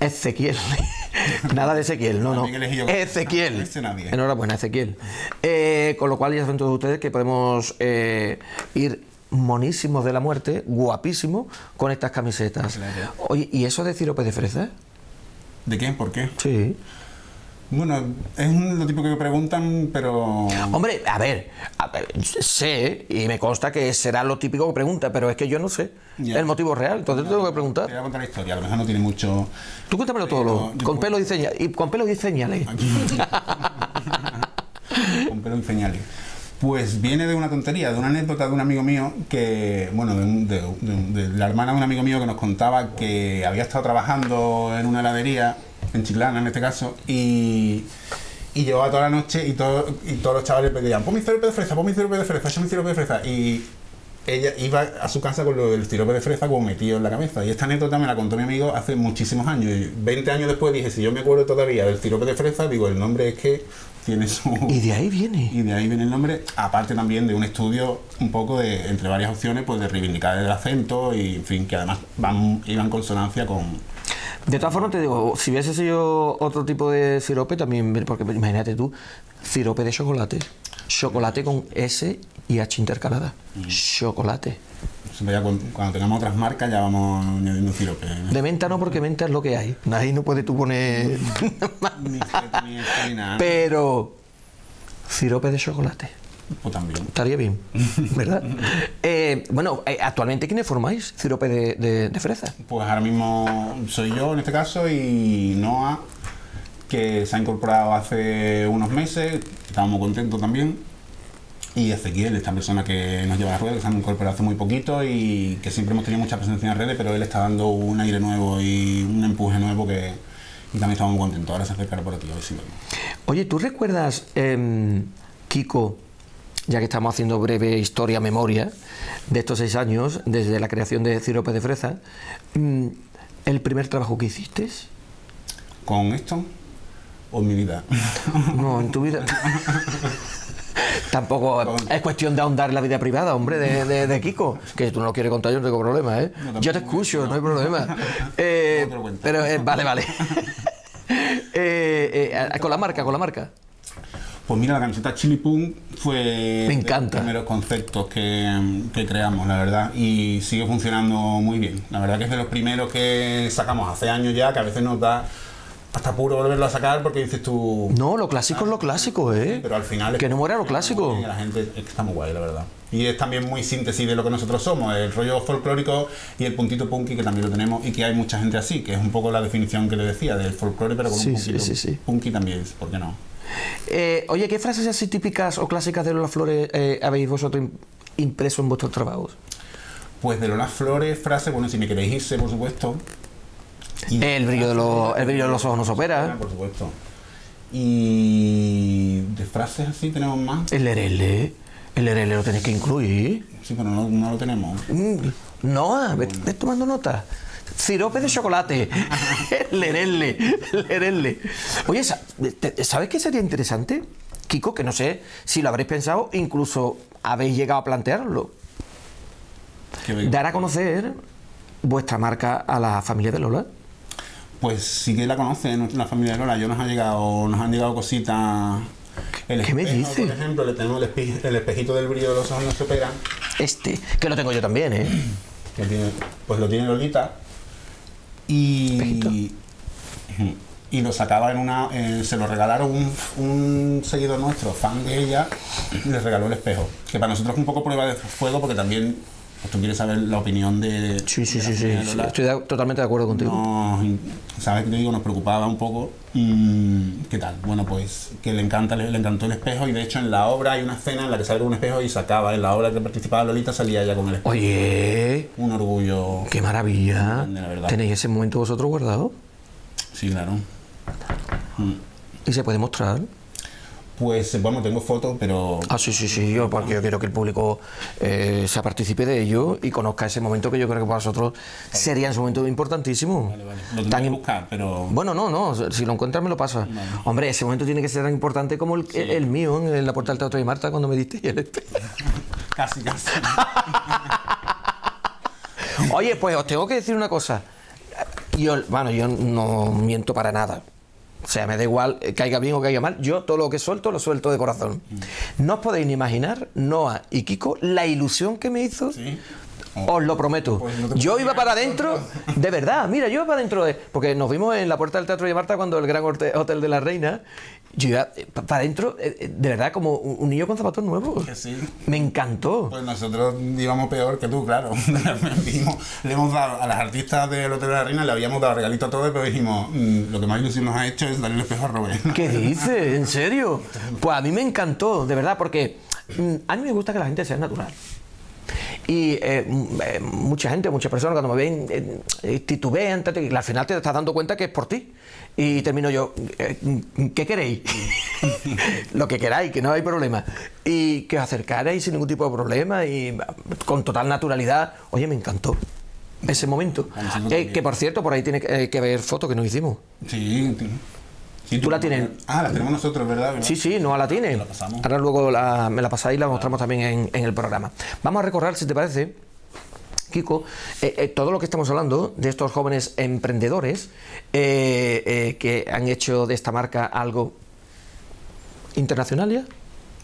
Ezequiel. *laughs* Nada de Ezequiel, no, no. Ezequiel. Enhorabuena, Ezequiel. Eh, con lo cual ya saben todos ustedes que podemos eh, ir monísimos de la muerte, guapísimos, con estas camisetas. Oye, ¿y eso de cirope de fresa? ¿De qué? ¿Por qué? Sí. Bueno, es un- lo típico que preguntan, pero... Hombre, a ver, a ver, sé y me consta que será lo típico que pregunta, pero es que yo no sé Ya. el motivo real, entonces te tengo que Te preguntar. voy a contar la historia, a lo mejor no tiene mucho... Tú cuéntamelo todo, lo- con puedo- pelos y. Y con pelos y señales. *laughs* con pelo en señales. Pues viene de una tontería, de una anécdota de un amigo mío que, bueno, de, un- de- de- de la hermana de un amigo mío que nos contaba que había estado trabajando en una heladería, en Chiclana en este caso, y, y llevaba toda la noche y, todo, y todos los chavales pedían, pon mi cirupe de fresa, pon mi cirupe de fresa, pon mi de fresa. Y, ella iba a su casa con lo del sirope de fresa como metido en la cabeza. Y esta anécdota me la contó mi amigo hace muchísimos años. Y 20 años después dije, si yo me acuerdo todavía del sirope de fresa, digo, el nombre es que tiene su... Y de ahí viene. Y de ahí viene el nombre, aparte también de un estudio un poco de, entre varias opciones, pues de reivindicar el acento y, en fin, que además van, iban en consonancia con... De todas formas, te digo, si hubiese sido otro tipo de sirope, también, porque imagínate tú, sirope de chocolate. Chocolate con S y H intercalada. Chocolate. Siempre ya cuando, tengamos otras marcas ya vamos añadiendo sirope. De menta no, porque menta es lo que hay. Ahí no puedes tú poner... Ni *laughs* ni nada. Pero... Sirope de chocolate. Pues también. Estaría bien, *laughs* ¿verdad? Eh, bueno, eh, actualmente ¿quiénes formáis sirope de, de- de fresa? Pues ahora mismo soy yo en este caso y Noah, que se ha incorporado hace unos meses, estamos muy contentos también. Y Ezequiel, esta persona que nos lleva a la rueda, que se ha incorporado hace muy poquito y que siempre hemos tenido mucha presencia en las redes, pero él está dando un aire nuevo y un empuje nuevo que y también estamos muy contentos. Ahora se acercará por aquí, a ver si vemos. Oye, ¿tú recuerdas, em, Kiko, ya que estamos haciendo breve historia, memoria, de estos seis años, desde la creación de Sirope de Fresa, mm, el primer trabajo que hiciste? ¿Con esto o mi vida? *laughs* No, en tu vida. *laughs* Tampoco es cuestión de ahondar en la vida privada, hombre, de, de- de Kiko. Que tú no lo quieres contar, yo no tengo problema, ¿eh? Yo te escucho, no hay problema. *laughs* Eh, te lo cuento. pero, eh, vale, vale. Eh, eh, con la marca, con la marca. Pues mira, la camiseta Chili Punk fue Me de los primeros conceptos que, que creamos, la verdad, y sigue funcionando muy bien. La verdad que es de los primeros que sacamos hace años ya, que a veces nos da hasta puro volverlo a sacar porque dices tú... No, lo clásico es lo clásico, ¿eh? Pero al final... Que no muera lo clásico. La gente es que está muy guay, la verdad. Y es también muy síntesis de lo que nosotros somos, el rollo folclórico y el puntito punky que también lo tenemos y que hay mucha gente así, que es un poco la definición que le decía del folclore, pero con Sí, un sí, poquito sí, sí. punky también, ¿por qué no? Eh, oye, ¿qué frases así típicas o clásicas de Lola Flores eh, habéis vosotros im- impreso en vuestros trabajos? Pues de Lola Flores, frase, bueno, si me queréis irse, por supuesto. Y- El brillo de los, el brillo de los ojos no supera. Por supuesto. Y de frases así tenemos más. El lerele. El lerele lo tenéis que incluir. Sí, pero no, no lo tenemos. Mm, No, ve, ve tomando nota. Sirope de chocolate. *laughs* lerele. Lerele. Oye, ¿sabes qué sería interesante? Kiko, que no sé si lo habréis pensado, incluso habéis llegado a plantearlo. Dar a conocer vuestra marca a la familia de Lola. Pues sí que la conoce la familia de Lola. Yo nos ha llegado, nos han llegado cositas. El ¿Qué me espejo, dices? Por ejemplo, le tenemos el, espe- el espejito del brillo de los ojos no se opera. Este, que lo tengo yo también, ¿eh? tiene- pues lo tiene Lolita. Y. Y lo sacaba en una. eh, se lo regalaron un, un seguidor nuestro, fan de ella, y le regaló el espejo. Que para nosotros es un poco prueba de fuego porque también. Tú quieres saber la opinión de. Sí, sí, de sí, sí. Estoy de- totalmente de acuerdo contigo. Nos, ¿Sabes qué te digo? Nos preocupaba un poco. mm, ¿Qué tal? Bueno, pues que le, encanta, le, le encantó el espejo y de hecho en la obra hay una escena en la que sale con un espejo y sacaba. En la obra que participaba Lolita salía ella con el espejo. Oye, Un orgullo. qué maravilla. Grande. ¿Tenéis ese momento vosotros guardado? Sí, claro. ¿Y se puede mostrar? Pues bueno, tengo fotos, pero Ah, sí, sí, sí, yo, porque yo quiero que el público eh, se participe de ello y conozca ese momento que yo creo que para vosotros sería en su momento importantísimo. Vale, vale. Lo Tan que buscar, pero Bueno, no, no, si lo encuentras me lo pasa. Hombre, ese momento tiene que ser tan importante como el, el mío en la puerta del Teatro de Marta cuando me diste el espejo. *laughs* casi, casi. Oye, pues os tengo que decir una cosa. Yo, bueno, yo no miento para nada. O sea, me da igual eh, caiga bien o caiga mal. Yo todo lo que suelto lo suelto de corazón. No os podéis ni imaginar, Noah y Kiko, la ilusión que me hizo. Sí. Os lo prometo. Pues no yo iba para adentro, de verdad, mira, yo iba para adentro de. Porque nos vimos en la puerta del Teatro de Marta cuando el Gran Hotel de la Reina. Yo iba eh, pa- para adentro, eh, eh, de verdad, como un niño con zapatos nuevos. Que sí. Me encantó. Pues nosotros íbamos peor que tú, claro. *laughs* Le hemos dado a las artistas del Hotel de la Reina, le habíamos dado regalito a todos, pero dijimos, "Mm, lo que más ilusión nos ha hecho es darle el espejo a Robert. *laughs* ¿Qué dices? ¿En serio? Pues a mí me encantó, de verdad, porque mm, a mí me gusta que la gente sea natural. Y eh, eh, mucha gente, muchas personas cuando me ven eh, titubean, y al final te estás dando cuenta que es por ti. Y termino yo, ¿qué queréis? *laughs* lo que queráis, que no hay problema. Y que os acercarais sin ningún tipo de problema y con total naturalidad. Oye, me encantó ese momento. Eh, que por cierto, por ahí tiene que, eh, que haber fotos que nos hicimos. Sí, sí. Tú la tienes. Ah, la tenemos nosotros, ¿verdad? Sí, sí, no la tiene. La pasamos. Ahora luego la- me la pasáis y la mostramos también en, en el programa. Vamos a recorrer, si te parece, Kiko, eh, eh, todo lo que estamos hablando de estos jóvenes emprendedores eh, eh, que han hecho de esta marca algo internacional ya.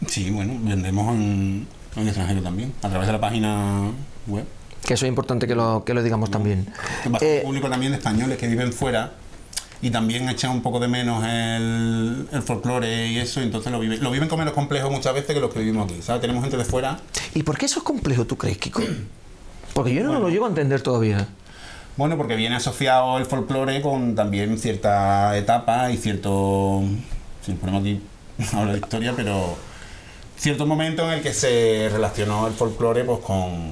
Sí, bueno, vendemos en, en el extranjero también, a través de la página web. Que eso es importante que lo, que lo digamos también. Hay bastante público también de españoles que viven fuera y también echan un poco de menos el, el folclore y eso, entonces lo viven, lo viven con menos complejo muchas veces que los que vivimos aquí. ¿sabes? Tenemos gente de fuera. ¿Y por qué eso es complejo, tú crees, Kiko? Porque yo no lo llego a entender todavía. Bueno, porque viene asociado el folclore con también cierta etapa y cierto. Si nos ponemos aquí *laughs* ahora de historia, pero. cierto momento en el que se relacionó el folclore pues, con,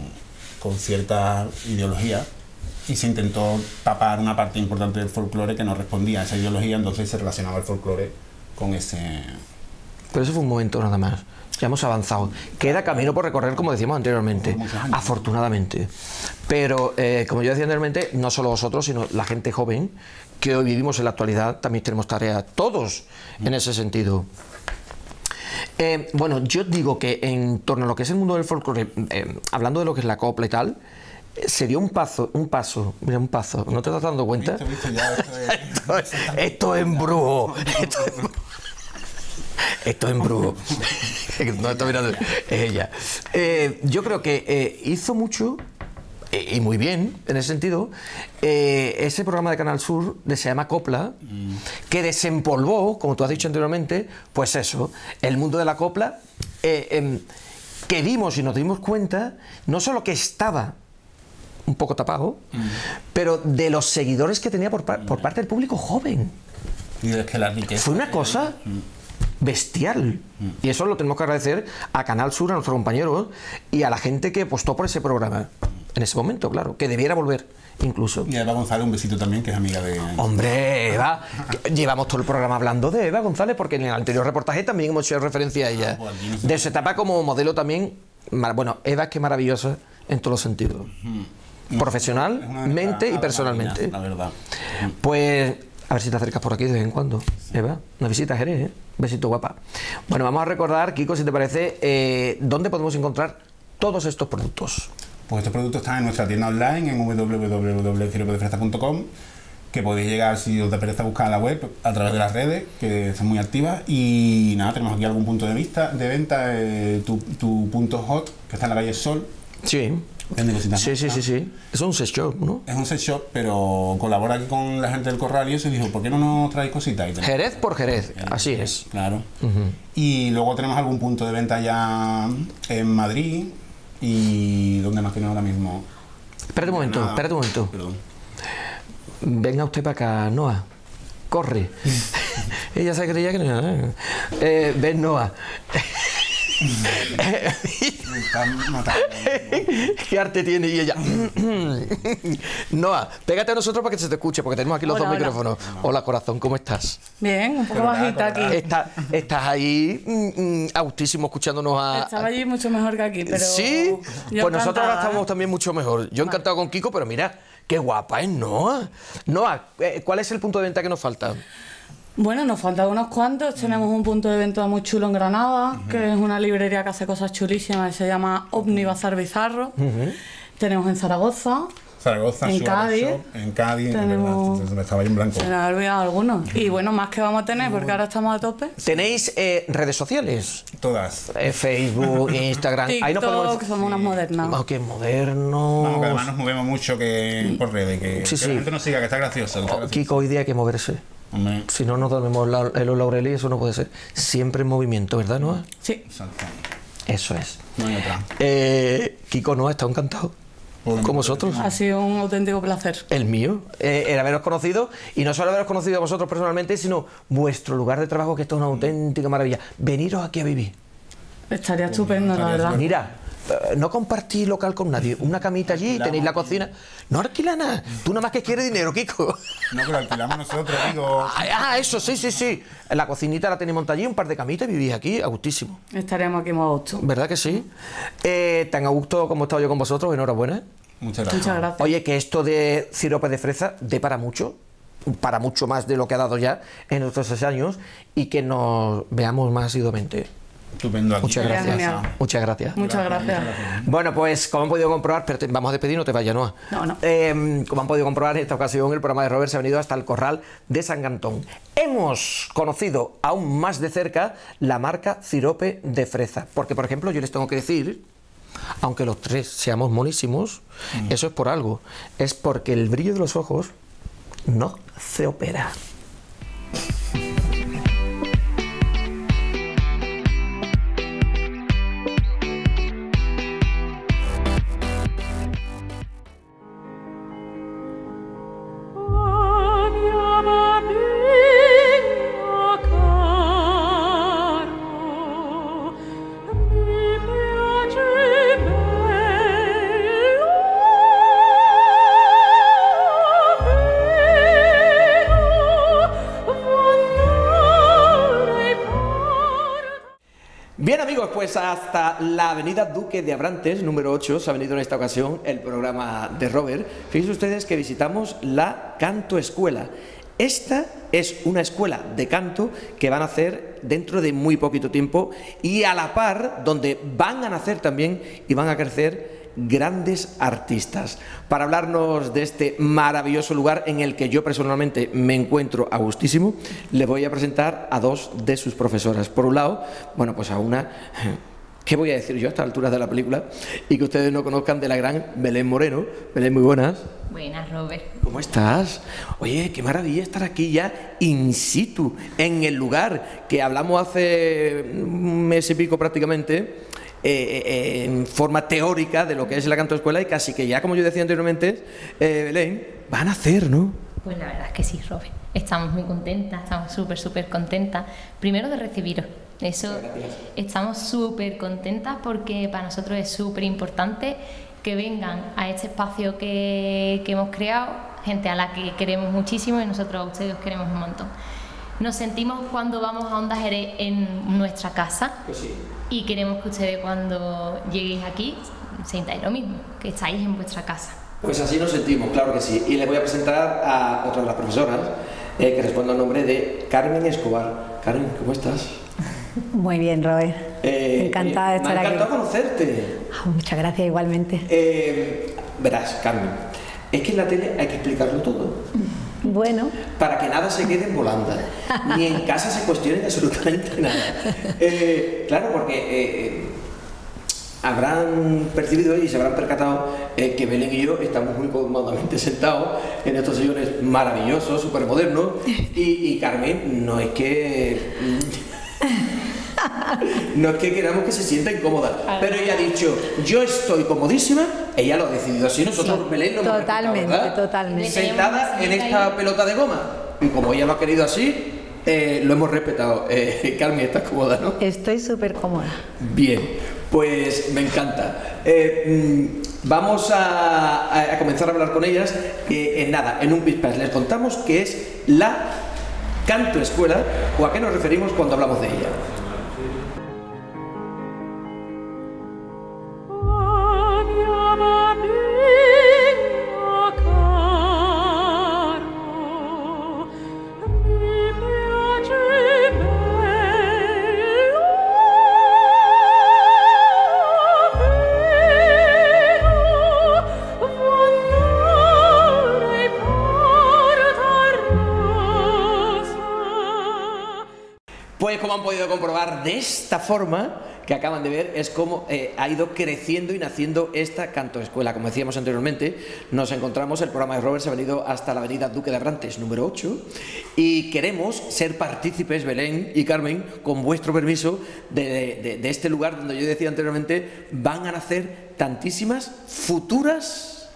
con cierta ideología y se intentó tapar una parte importante del folclore que no respondía a esa ideología, entonces se relacionaba el folclore con ese. Pero eso fue un momento nada más. Ya hemos avanzado. Queda camino por recorrer, como decíamos anteriormente. Afortunadamente. Pero, eh, como yo decía anteriormente, no solo vosotros, sino la gente joven que hoy vivimos en la actualidad, también tenemos tarea todos en ese sentido. Eh, bueno, yo digo que en torno a lo que es el mundo del folclore, eh, hablando de lo que es la copla y tal, se dio un paso, un paso, mira, un paso, ¿no te estás dando cuenta? Esto es- *laughs* Esto es, esto es embrujo. Esto es embrujo. Esto es embrujo. *laughs* No está mirando. Es ella. Eh, yo creo que eh, hizo mucho eh, y muy bien en ese sentido eh, ese programa de Canal Sur de se llama Copla que desempolvó, como tú has dicho anteriormente, pues eso, el mundo de la copla eh, em, que vimos y nos dimos cuenta no solo que estaba un poco tapado, pero de los seguidores que tenía por, par- por parte del público joven. y es que la riqueza. Fue una cosa bestial. Y eso lo tenemos que agradecer a Canal Sur, a nuestros compañeros y a la gente que apostó por ese programa. En ese momento, claro, que debiera volver incluso. Y a Eva González un besito también, que es amiga de. Hombre, Eva, *laughs* llevamos todo el programa hablando de Eva González porque en el anterior reportaje también hemos hecho referencia a ella. pues no sé. De su etapa como modelo también. Bueno, Eva es que maravillosa en todos los sentidos. Profesionalmente y personalmente. La verdad. Pues a ver si te acercas por aquí de vez en cuando, Eva. Una visita a Jerez, ¿eh? Besito guapa. Bueno, vamos a recordar, Kiko, si te parece, eh, dónde podemos encontrar todos estos productos. Pues estos productos están en nuestra tienda online en www.ciropodefresta.com que podéis llegar si os da pereza buscar la web a través de las redes que están muy activas y nada, tenemos aquí algún punto de vista de venta, eh, tu, tu punto hot que está en la calle Sol, Sí. Vende cositas Sí, sí, sí, sí. Es un sex shop, ¿no? Es un set shop, pero colabora aquí con la gente del corral y eso y dijo, ¿por qué no nos traéis cositas? Y Jerez por Jerez, así es. Claro. Y luego tenemos algún punto de venta ya en Madrid y ¿dónde más tenemos ahora mismo? Espérate un momento, espérate un momento. Perdón. Venga usted para acá, Noah. Corre. *laughs* Ella se creía que no. ¿eh? Eh, ven, Noah. Me están matando. ¿Qué arte tiene? Y ella. *laughs* Noah, pégate a nosotros para que se te escuche, porque tenemos aquí los Hola, dos hola. micrófonos. Hola, corazón, ¿cómo estás? Bien, un poco Pero bajita aquí. Está- estás ahí mm, mm, autísimo escuchándonos a. Estaba allí mucho mejor que aquí, pero. sí, pues nosotros ahora estamos también mucho mejor. Yo encantado con Kiko, pero mira, qué guapa es Noah. Noah, eh, ¿cuál es el punto de venta que nos falta? Bueno, nos faltan unos cuantos. Tenemos un punto de venta muy chulo en Granada, que es una librería que hace cosas chulísimas y se llama Omni Bazar Bizarro. Tenemos en Zaragoza, Zaragoza, En Cádiz. Shop, en Cádiz, Tenemos- verdad, se me estaba ahí en blanco. se me han olvidado algunos. Y bueno, más que vamos a tener, porque ahora estamos a tope. ¿Tenéis eh, redes sociales? Todas. Eh, Facebook, *laughs* Instagram. Ahí nos TikTok, podemos. que somos unas modernas. Oh, qué moderno. Vamos, que además nos movemos mucho que por redes, que, Sí, que sí. la gente nos siga, que está gracioso. que está Oh, gracioso. Kiko, hoy día hay que moverse. Hombre, Si no, nos dormimos la- en los laureles y eso no puede ser. Siempre en movimiento, ¿verdad, Noah? Sí. exacto. Eso es. No hay otra. Eh, Kiko, Noah, está encantado. Pues, Con vosotros. Ha sido un auténtico placer. El mío, eh, el haberos conocido, y no solo haberos conocido a vosotros personalmente, sino vuestro lugar de trabajo, que esto es una auténtica maravilla. Veniros aquí a vivir. Estaría estupendo, la estaría verdad. Mira, no compartí local con nadie, una camita allí, tenéis la cocina. No alquila nada, tú nada más que quieres dinero, Kiko. No, que lo alquilamos nosotros, digo. Ah, ah, eso, sí, sí, sí. La cocinita la tenéis montada allí, un par de camitas y vivís aquí a gustísimo. Estaremos aquí muy a gusto. ¿Verdad que sí? Eh, tan a gusto como he estado yo con vosotros, enhorabuena. Muchas gracias. Muchas gracias. Oye, que esto de sirope de fresa dé para mucho, para mucho más de lo que ha dado ya en estos seis años y que nos veamos más asiduamente. Estupendo aquí. Muchas gracias. Muchas gracias. Muchas gracias. Bueno, pues como han podido comprobar, pero te- vamos a despedir, no te vayas, Noa. No, no. Eh, como han podido comprobar, en esta ocasión el programa de Robert se ha venido hasta el corral de San Gantón. Hemos conocido aún más de cerca la marca Cirope de Fresa. Porque, por ejemplo, yo les tengo que decir, aunque los tres seamos monísimos, eso es por algo. Es porque el brillo de los ojos no se opera. Hasta la avenida Duque de Abrantes, número 8, se ha venido en esta ocasión el programa de Robert. Fíjense ustedes que visitamos la Canto Escuela. Esta es una escuela de canto que van a hacer dentro de muy poquito tiempo y a la par donde van a nacer también y van a crecer grandes artistas. Para hablarnos de este maravilloso lugar en el que yo personalmente me encuentro a gustísimo, le voy a presentar a dos de sus profesoras. Por un lado, bueno, pues a una, ¿qué voy a decir yo a estas alturas de la película? Y que ustedes no conozcan de la gran Belén Moreno. Belén, muy buenas. Buenas, Robert. ¿Cómo estás? Oye, qué maravilla estar aquí ya in situ, en el lugar que hablamos hace un mes y pico prácticamente, eh, eh, en forma teórica de lo que es la canto escuela y casi que ya, como yo decía anteriormente, eh, Belén, van a hacer, ¿no? Pues la verdad es que sí, Robert. Estamos muy contentas, estamos súper, súper contentas. Primero de recibiros. Eso, estamos súper contentas porque para nosotros es súper importante que vengan a este espacio que, que hemos creado, gente a la que queremos muchísimo y nosotros a ustedes os queremos un montón. Nos sentimos cuando vamos a Onda Jerez en nuestra casa y queremos que ustedes cuando lleguéis aquí sintáis lo mismo, que estáis en vuestra casa. Pues así nos sentimos, claro que sí. Y les voy a presentar a otra de las profesoras eh, que responde al nombre de Carmen Escobar. Carmen, ¿cómo estás? Muy bien, Robert. Eh, Encantada de eh, estar Me ha aquí. encantado conocerte. Ah, muchas gracias igualmente. Eh, verás, Carmen, es que en la tele hay que explicarlo todo. Bueno, Para que nada se quede en volanda, ni en casa se cuestione absolutamente nada. Eh, claro, porque habrán percibido y se habrán percatado eh, que Belén y yo estamos muy cómodamente sentados en estos sillones maravillosos, súper modernos, y, y Carmen no es que... *laughs* No es que queramos que se sienta incómoda, pero ella ha dicho, yo estoy comodísima, ella lo ha decidido así, nosotros Sí, Belén lo hemos totalmente, respetado, ¿verdad? totalmente. Sentada en esta pelota de goma, y como ella lo ha querido así, eh, lo hemos respetado. *laughs* Eh, Carmen, estás cómoda, ¿no? estoy súper cómoda. Bien, pues me encanta. Eh, mm, vamos a, comenzar a hablar con ellas. Eh, en nada, en un pispás les contamos qué es la canto escuela o a qué nos referimos cuando hablamos de ella. De esta forma que acaban de ver es cómo eh, ha ido creciendo y naciendo esta canto escuela. Como decíamos anteriormente, nos encontramos, el programa de Robert se ha venido hasta la avenida Duque de Abrantes, número 8, y queremos ser partícipes, Belén y Carmen, con vuestro permiso, de, de- de este lugar donde yo decía anteriormente, van a nacer tantísimas futuras,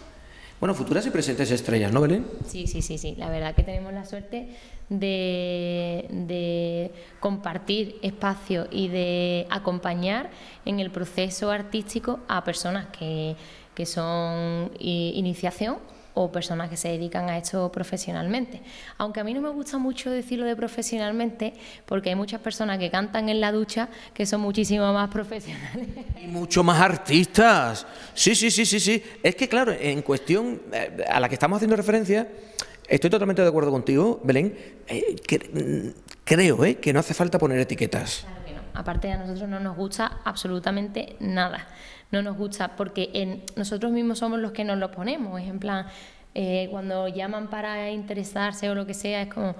bueno, futuras y presentes estrellas, ¿no, Belén? Sí, sí, sí, sí. La verdad que tenemos la suerte de, compartir espacio y de acompañar en el proceso artístico a personas que, que son iniciación o personas que se dedican a esto profesionalmente. Aunque a mí no me gusta mucho decirlo de profesionalmente, porque hay muchas personas que cantan en la ducha que son muchísimo más profesionales. Y mucho más artistas. Sí, sí, sí, sí, sí. Es que, claro, en cuestión eh, a la que estamos haciendo referencia, estoy totalmente de acuerdo contigo, Belén. Eh, que- mm, creo eh, que no hace falta poner etiquetas. Claro que no. Aparte a nosotros no nos gusta absolutamente nada. No nos gusta porque en- nosotros mismos somos los que nos lo ponemos. Es en plan, eh, cuando llaman para interesarse o lo que sea, es como,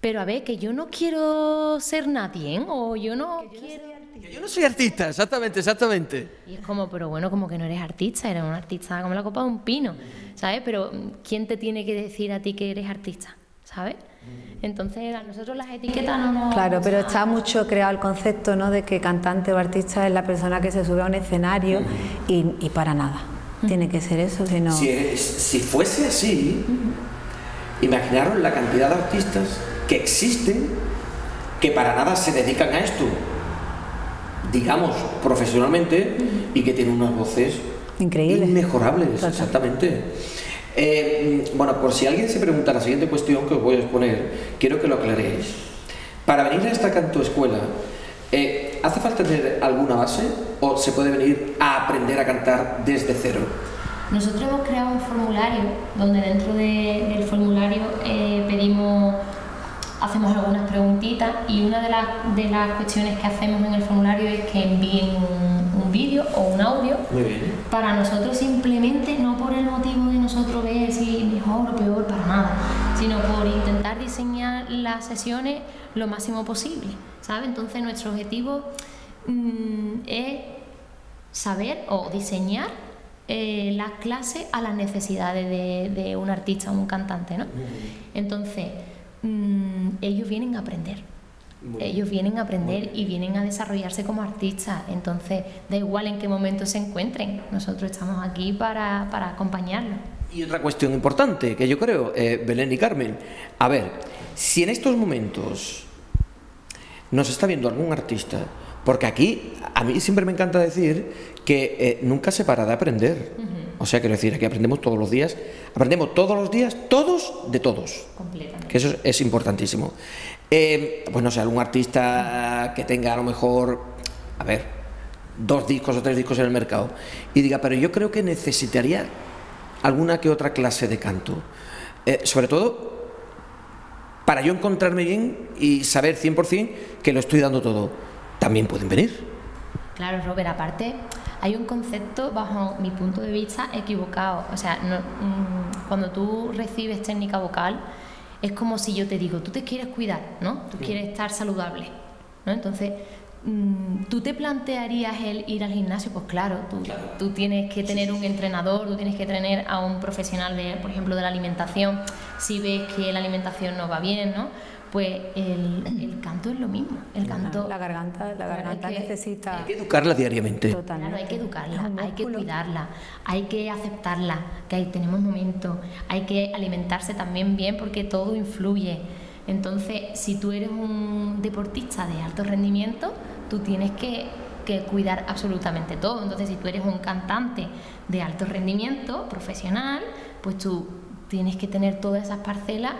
pero a ver, que yo no quiero ser nadie, ¿eh? o yo no quiero... Que Yo no soy artista, exactamente, exactamente. Y es como, pero bueno, como que no eres artista, eres un artista como la copa de un pino, ¿sabes? Pero ¿quién te tiene que decir a ti que eres artista? ¿Sabes? Entonces a nosotros las etiquetas no nos... Claro, pero está mucho creado el concepto ¿no? de que cantante o artista es la persona que se sube a un escenario y, y para nada. Tiene que ser eso, si no. Si, es- si fuese así, imaginaros la cantidad de artistas que existen que para nada se dedican a esto, digamos, profesionalmente, y que tienen unas voces Increíbles. inmejorables, Total. exactamente. Eh, bueno, por si alguien se pregunta la siguiente cuestión que os voy a exponer, quiero que lo aclaréis. Para venir a esta canto escuela, eh, ¿hace falta tener alguna base o se puede venir a aprender a cantar desde cero? Nosotros hemos creado un formulario donde dentro de- del formulario eh, pedimos, hacemos algunas preguntitas y una de las, de las cuestiones que hacemos en el formulario es que envíen un, un vídeo o un audio Muy bien. para nosotros simplemente, no por el motivo de nosotros ver si mejor o peor, para nada, sino por intentar diseñar las sesiones lo máximo posible, ¿sabes? Entonces nuestro objetivo mm, es saber o diseñar eh, las clases a las necesidades de, de un artista o un cantante, ¿no? Entonces, mm, ellos vienen a aprender. Ellos vienen a aprender y vienen a desarrollarse como artistas. Entonces, da igual en qué momento se encuentren. Nosotros estamos aquí para, para acompañarlos. Y otra cuestión importante que yo creo, eh, Belén y Carmen, a ver, si en estos momentos nos está viendo algún artista, porque aquí a mí siempre me encanta decir que eh, nunca se para de aprender. O sea, quiero decir, aquí aprendemos todos los días, aprendemos todos los días, todos de todos. Completamente. Que eso es, es importantísimo. Eh, pues no sé, algún artista que tenga a lo mejor, a ver, dos discos o tres discos en el mercado y diga, pero yo creo que necesitaría alguna que otra clase de canto. Eh, sobre todo para yo encontrarme bien y saber 100% que lo estoy dando todo. También pueden venir. Claro, Robert, aparte hay un concepto, bajo mi punto de vista, equivocado. O sea, no- mm, cuando tú recibes técnica vocal, es como si yo te digo, tú te quieres cuidar, ¿no? Tú quieres estar saludable, ¿no? Entonces, mm, ¿tú te plantearías el ir al gimnasio? Pues claro, tú, tú tienes que tener un entrenador, tú tienes que tener a un profesional, de, por ejemplo, de la alimentación. Si ves que la alimentación no va bien, ¿no? Pues el, el canto es lo mismo. El canto... La garganta, la garganta que- necesita. Hay que educarla diariamente. Totalmente. Claro, hay que educarla, hay que cuidarla, hay que aceptarla, que ahí tenemos momentos, hay que alimentarse también bien porque todo influye. Entonces, si tú eres un deportista de alto rendimiento, tú tienes que, que cuidar absolutamente todo. Entonces, si tú eres un cantante de alto rendimiento, profesional, pues tú tienes que tener todas esas parcelas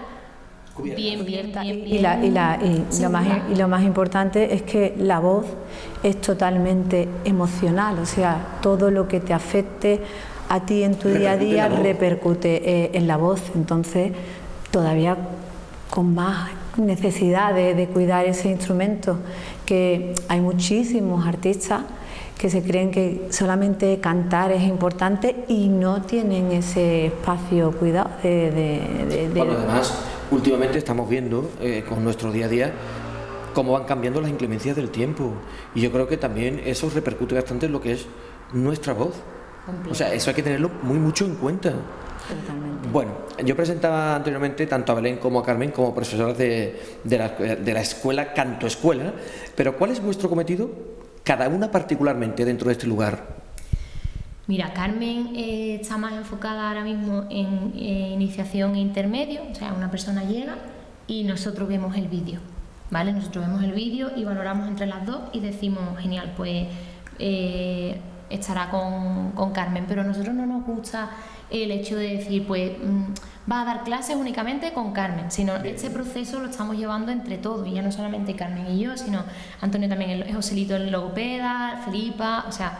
bien, bien, bien, bien. Y, la- y la- y lo más, y lo más importante es que la voz es totalmente emocional, o sea, todo lo que te afecte a ti en tu día a día repercute eh, en la voz, entonces todavía con más necesidad de, de cuidar ese instrumento, que hay muchísimos artistas que se creen que solamente cantar es importante y no tienen ese espacio cuidado de, de- de- de- Bueno, además, últimamente estamos viendo eh, con nuestro día a día cómo van cambiando las inclemencias del tiempo. Y yo creo que también eso repercute bastante en lo que es nuestra voz. O sea, eso hay que tenerlo muy mucho en cuenta. Totalmente. Bueno, yo presentaba anteriormente tanto a Belén como a Carmen como profesoras de, de la, de la escuela Canto Escuela, pero ¿cuál es vuestro cometido? Cada una particularmente dentro de este lugar. Mira, Carmen eh, está más enfocada ahora mismo en eh, iniciación e intermedio, o sea, una persona llega y nosotros vemos el vídeo, ¿vale? Nosotros vemos el vídeo y valoramos entre las dos y decimos, genial, pues eh, estará con, con Carmen, pero a nosotros no nos gusta el hecho de decir, pues mm, va a dar clases únicamente con Carmen, sino este proceso lo estamos llevando entre todos, y ya no solamente Carmen y yo, sino Antonio también, el Joselito el logopeda, Felipa, o sea,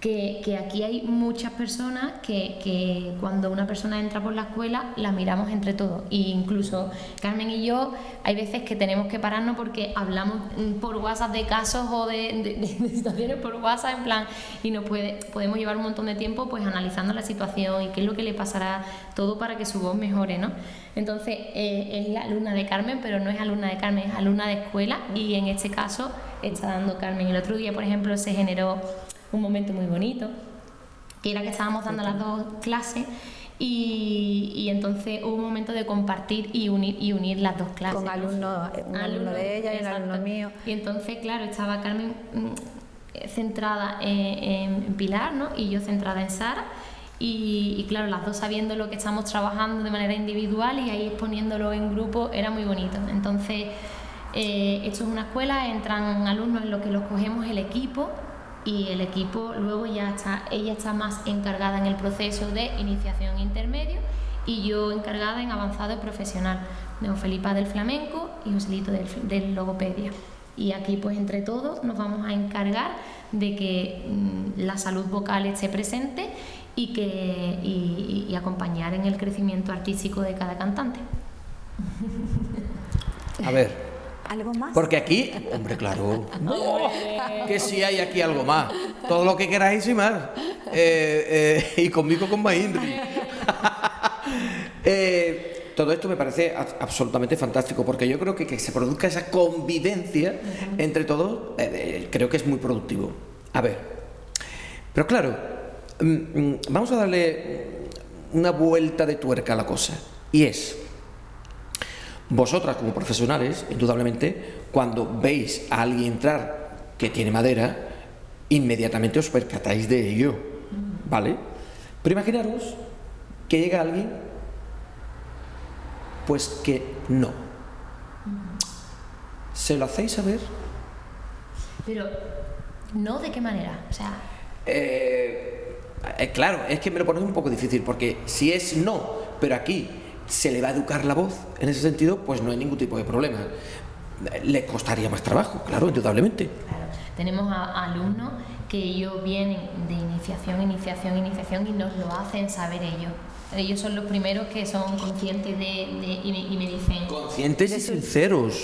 que, aquí hay muchas personas que, cuando una persona entra por la escuela la miramos entre todos. E incluso Carmen y yo hay veces que tenemos que pararnos porque hablamos por WhatsApp de casos o de, situaciones por WhatsApp en plan y nos puede, podemos llevar un montón de tiempo pues analizando la situación y qué es lo que le pasará todo para que su voz mejore, ¿no? Entonces eh, es la alumna de Carmen, pero no es alumna de Carmen, es alumna de escuela y en este caso está dando Carmen. El otro día, por ejemplo, se generó un momento muy bonito, que era que estábamos dando las dos clases y, entonces hubo un momento de compartir y unir, y unir las dos clases. Con alumnos, un alumno, de ella y un alumno mío. Y entonces, claro, estaba Carmen mm, centrada en, Pilar ¿no? y yo centrada en Sara. Y, claro, las dos sabiendo lo que estamos trabajando de manera individual y ahí exponiéndolo en grupo era muy bonito. Entonces, eh, esto es una escuela, entran alumnos en lo que los cogemos el equipo y el equipo luego ya está, ella está más encargada en el proceso de iniciación intermedio y yo encargada en avanzado y profesional, Felipa del flamenco y Joselito del, del logopedia. Y aquí pues entre todos nos vamos a encargar de que mm, la salud vocal esté presente y, que, y acompañar en el crecimiento artístico de cada cantante. A ver, ¿Algo más? Porque aquí, hombre, claro, *laughs* que sí hay aquí algo más. Todo lo que queráis y más. Eh, eh, y conmigo con Mahindri. *laughs* Eh, todo esto me parece absolutamente fantástico porque yo creo que que se produzca esa convivencia entre todos, creo que es muy productivo. A ver, pero claro, mm, mm, vamos a darle una vuelta de tuerca a la cosa. Y es, vosotras como profesionales, indudablemente, cuando veis a alguien entrar que tiene madera, inmediatamente os percatáis de ello, ¿vale? Pero imaginaros que llega alguien, pues que no. ¿Se lo hacéis saber? Pero, ¿no de qué manera? O sea... Eh, eh, claro, es que me lo pones un poco difícil, porque si es no, pero aquí se le va a educar la voz, en ese sentido, pues no hay ningún tipo de problema. Le costaría más trabajo, claro, indudablemente. Claro. Tenemos a, alumnos que ellos vienen de iniciación, iniciación, iniciación y nos lo hacen saber ellos. Ellos son los primeros que son conscientes de, y, me, dicen... Conscientes y sinceros,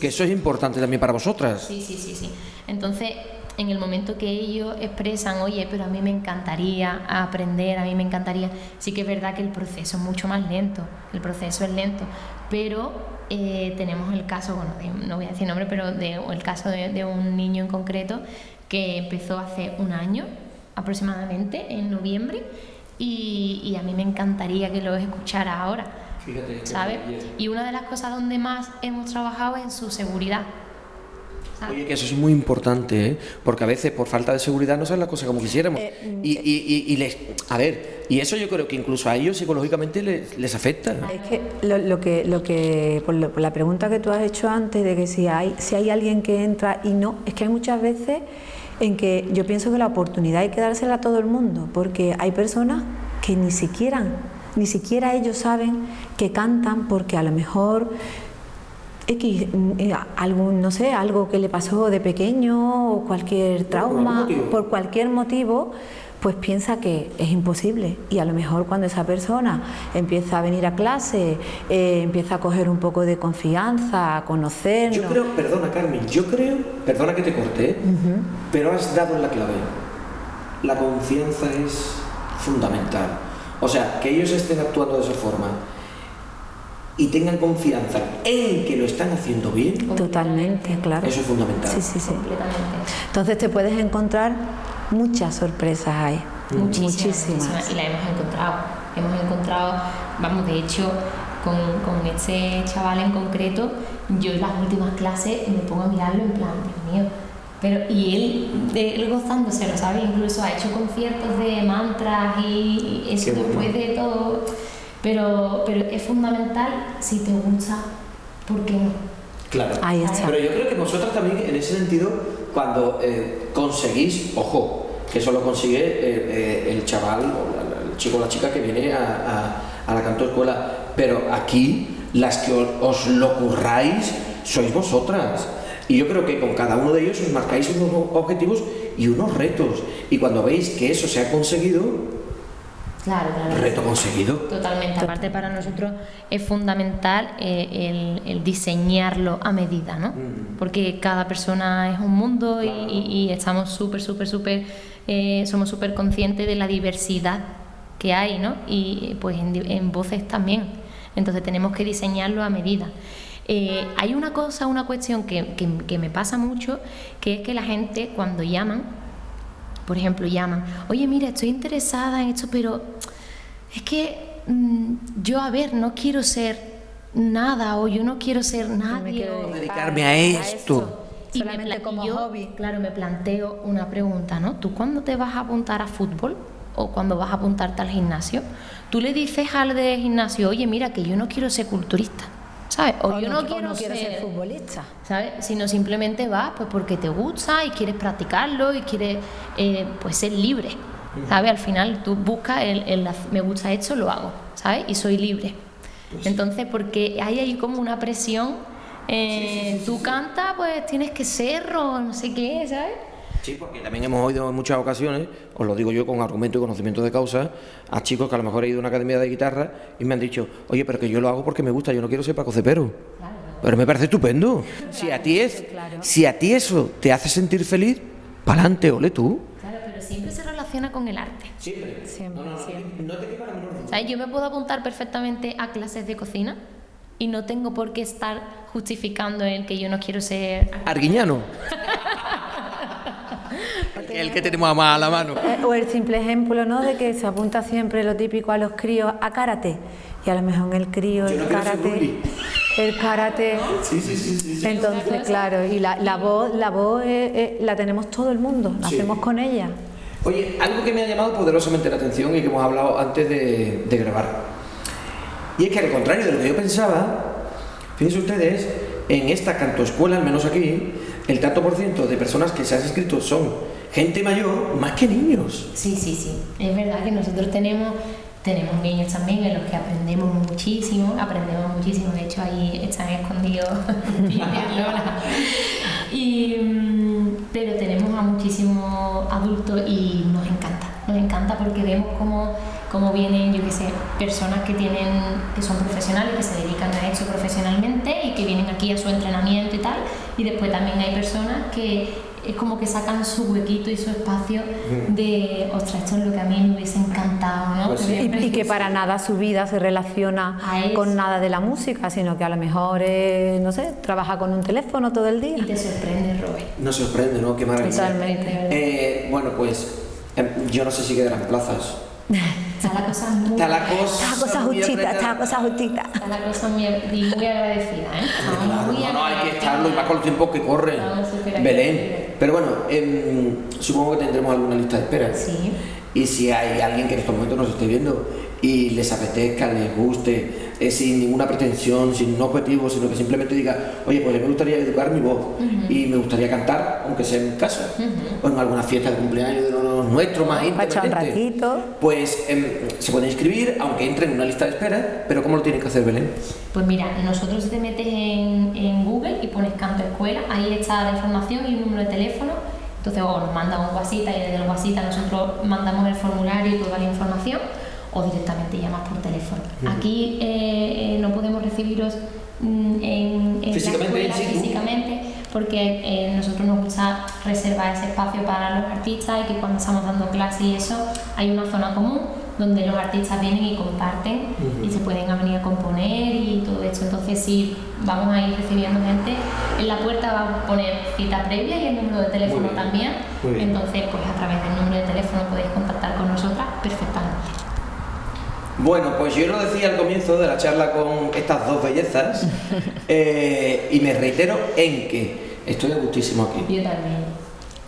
que eso es importante también para vosotras. Sí, sí, sí, sí. Entonces, en el momento que ellos expresan, oye, pero a mí me encantaría aprender, a mí me encantaría, sí que es verdad que el proceso es mucho más lento, el proceso es lento, pero eh, tenemos el caso, bueno, no voy a decir nombre, pero de, el caso de, un niño en concreto que empezó hace un año aproximadamente, en noviembre, y, a mí me encantaría que lo escuchara ahora. Fíjate, ¿sabes? Y una de las cosas donde más hemos trabajado es en su seguridad Oye, que eso es muy importante, ¿eh? porque a veces por falta de seguridad no salen las cosas como quisiéramos. Eh, y, y, y, les, a ver, y eso yo creo que incluso a ellos psicológicamente les, les afecta. Es que lo, que, lo que por, la pregunta que tú has hecho antes de que si hay, si hay alguien que entra y no, es que hay muchas veces en que yo pienso que la oportunidad hay que dársela a todo el mundo, porque hay personas que ni siquiera, ni siquiera ellos saben que cantan porque a lo mejor X, eh, algún, no sé, algo que le pasó de pequeño o cualquier trauma, por, cualquier motivo, pues piensa que es imposible. Y a lo mejor cuando esa persona empieza a venir a clase, eh, empieza a coger un poco de confianza, a conocernos. Yo creo, perdona Carmen, yo creo, perdona que te corté, pero has dado en la clave. La confianza es fundamental. O sea, que ellos estén actuando de esa forma y tengan confianza en que lo están haciendo bien. Totalmente, claro. Eso es fundamental. Sí, sí, sí. Entonces te puedes encontrar muchas sorpresas ahí. Muchísimas. Y la hemos encontrado. Hemos encontrado, vamos, de hecho, con, con este chaval en concreto, yo en las últimas clases me pongo a mirarlo en plan, Dios mío. Pero, y él, él gozándose, lo sabe, incluso ha hecho conciertos de mantras y, eso después de todo pero, pero es fundamental si te gusta ¿por qué no? Claro. Ahí está. Pero yo creo que vosotras también, en ese sentido, cuando eh, conseguís, ojo, que eso lo consigue eh, eh, el chaval, o el chico o la chica que viene a, a- a la canto escuela, pero aquí las que os, os lo curráis sois vosotras. Y yo creo que con cada uno de ellos os marcáis unos objetivos y unos retos. Y cuando veis que eso se ha conseguido, Claro, claro. reto conseguido. Totalmente. Aparte para nosotros es fundamental eh, el, el diseñarlo a medida, ¿no? Porque cada persona es un mundo y, y- y estamos súper, súper, súper, eh, somos súper conscientes de la diversidad que hay, ¿no? Y pues en voces también. Entonces tenemos que diseñarlo a medida. Eh, hay una cosa, una cuestión que, que- que me pasa mucho, que es que la gente cuando llaman, por ejemplo, llaman, oye, mira, estoy interesada en esto, pero es que mm, yo, a ver, no quiero ser nada o yo no quiero ser nadie. quiero o- dedicarme a esto. Y me Solamente pla- como yo, hobby. Claro, me planteo una pregunta, ¿no? ¿Tú cuándo te vas a apuntar a fútbol o cuando vas a apuntarte al gimnasio? Tú le dices al de gimnasio, oye, mira, que yo no quiero ser culturista, ¿sabes? O, yo no, o quiero quieres ser, ser futbolista. ¿sabes? Sino simplemente vas pues porque te gusta y quieres practicarlo y quieres eh, pues ser libre, ¿sabes? Al final tú buscas el, el me gusta esto, lo hago, ¿sabes? Y soy libre. Entonces, porque hay ahí como una presión, eh, tú cantas, pues tienes que ser o no sé qué, ¿sabes? Sí, porque también hemos oído en muchas ocasiones, os lo digo yo con argumento y conocimiento de causa, a chicos que a lo mejor he ido a una academia de guitarra y me han dicho, oye, pero que yo lo hago porque me gusta, yo no quiero ser Paco Cepero. Pero me parece estupendo. Si a ti es, si a ti eso te hace sentir feliz, pa'lante, ole tú. Claro, pero siempre se relaciona con el arte. Siempre. Siempre, siempre. No te quepa la menor duda. ¿Sabes? Yo me puedo apuntar perfectamente a clases de cocina y no tengo por qué estar justificando el que yo no quiero ser Arguiñano. *laughs* *laughs* el que tenemos más a la mano. Eh, O el simple ejemplo, ¿no? De que se apunta siempre lo típico a los críos a karate. Y a lo mejor en el crío, el no karate. El karate. Sí, sí, sí, sí. sí. Entonces, claro, y la, la voz, la voz eh, eh, la tenemos todo el mundo, Sí. nacemos con ella. Oye, algo que me ha llamado poderosamente la atención y que hemos hablado antes de, de grabar. Y es que al contrario de lo que yo pensaba, fíjense ustedes, en esta cantoescuela, al menos aquí, el tanto por ciento de personas que se han inscrito son gente mayor más que niños. Sí, sí, sí. Es verdad que nosotros tenemos, tenemos niños también en los que aprendemos muchísimo, aprendemos muchísimo. De hecho, ahí están escondidos *laughs* y pero tenemos a muchísimos adultos y nos encanta. Nos encanta porque vemos cómo, cómo vienen, yo qué sé, personas que tienen, que son profesionales, que se dedican a esto profesionalmente y que vienen aquí a su entrenamiento y tal. Y después también hay personas que es como que sacan su huequito y su espacio de, ostras, esto es lo que a mí me hubiese encantado, ¿no? Pues sí. Y, y que aprender". para nada su vida se relaciona eso. con nada de la música, sino que a lo mejor, eh, no sé, trabaja con un teléfono todo el día. Y te sorprende, Robert. Nos sorprende, ¿no? Qué maravilla. Totalmente. Eh, bueno, pues em, yo no sé si quedarán plazas. Está la cosa muy... Está la cosa. Esta cosa justita, apretada. esta cosa justita. Está la cosa muy, muy agradecida, ¿eh? Estamos Claro, muy no, no, hay que estarlo y más con los tiempos que súper Belén. Pero bueno, em, supongo que tendremos alguna lista de espera. Sí. Y si hay alguien que en estos momentos nos esté viendo y les apetezca, les guste, eh, sin ninguna pretensión, sin un objetivo, sino que simplemente diga, oye, pues me gustaría educar mi voz y me gustaría cantar, aunque sea en casa, o en alguna fiesta de cumpleaños de los nuestros más íntimamente. ratito. Pues em, se pueden inscribir, aunque entren en una lista de espera, pero ¿cómo lo tienen que hacer, Belén? Pues mira, nosotros si te metes en, en Google y pones canto escuela, ahí está la información y un número de teléfono. Entonces, o nos mandan un WhatsApp y desde el WhatsApp nosotros mandamos el formulario y toda la información, o directamente llamas por teléfono. Aquí eh, eh, no podemos recibiros mm, en, en Físicamente, la escuela físicamente, porque eh, nosotros nos gusta reservar ese espacio para los artistas y que cuando estamos dando clases y eso, hay una zona común donde los artistas vienen y comparten y se pueden venir a componer y todo esto. Entonces, sí, vamos a ir recibiendo gente. En la puerta va a poner cita previa y el número de teléfono también. Entonces, pues a través del número de teléfono podéis contactar con perfectamente. Bueno, pues yo lo decía al comienzo de la charla con estas dos bellezas *laughs* eh, y me reitero en que estoy a gustísimo aquí. Yo también.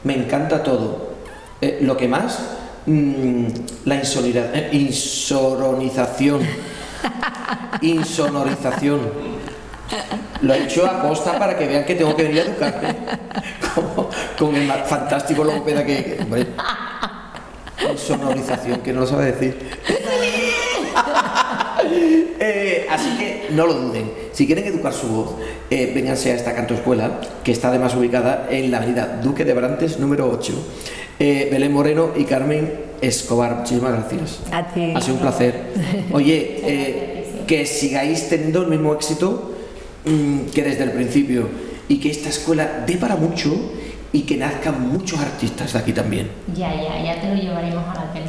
Me encanta todo. Eh, lo que más, mm, la eh, insoronización. *laughs* Insonorización. Lo he hecho a costa para que vean que tengo que venir a educarme. Como- con el fantástico logopeda que. hombre, con sonorización, que no lo sabe decir. Eh, así que no lo duden. Si quieren educar su voz, eh, vénganse a esta canto escuela, que está además ubicada en la avenida Duque de Brantes, número 8. Eh, Belén Moreno y Carmen Escobar, muchísimas gracias. A ti. Ha sido un placer. Oye, eh, que sigáis teniendo el mismo éxito mm, que desde el principio y que esta escuela dé para mucho y que nazcan muchos artistas de aquí también. Ya, ya, ya te lo llevaremos a la tele.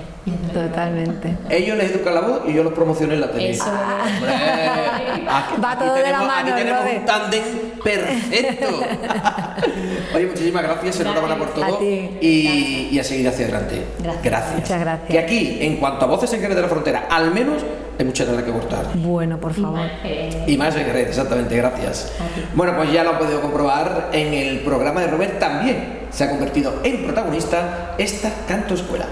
Totalmente. Ellos les educan la voz y yo los promociono en la tele. Eso. Hombre, *laughs* aquí- Va todo de la tenemos- mano, Aquí tenemos un tándem perfecto. *laughs* Oye, muchísimas gracias, enhorabuena por todo. A ti. Y, y a seguir hacia adelante. Gracias. Muchas gracias. Que aquí, en cuanto a voces en Jerez de la Frontera, al menos hay mucha tela que cortar. Bueno, por favor. Y más en Jerez, exactamente, gracias. Bueno, pues ya lo han podido comprobar en el programa de Robert también se ha convertido en protagonista esta canto escuela.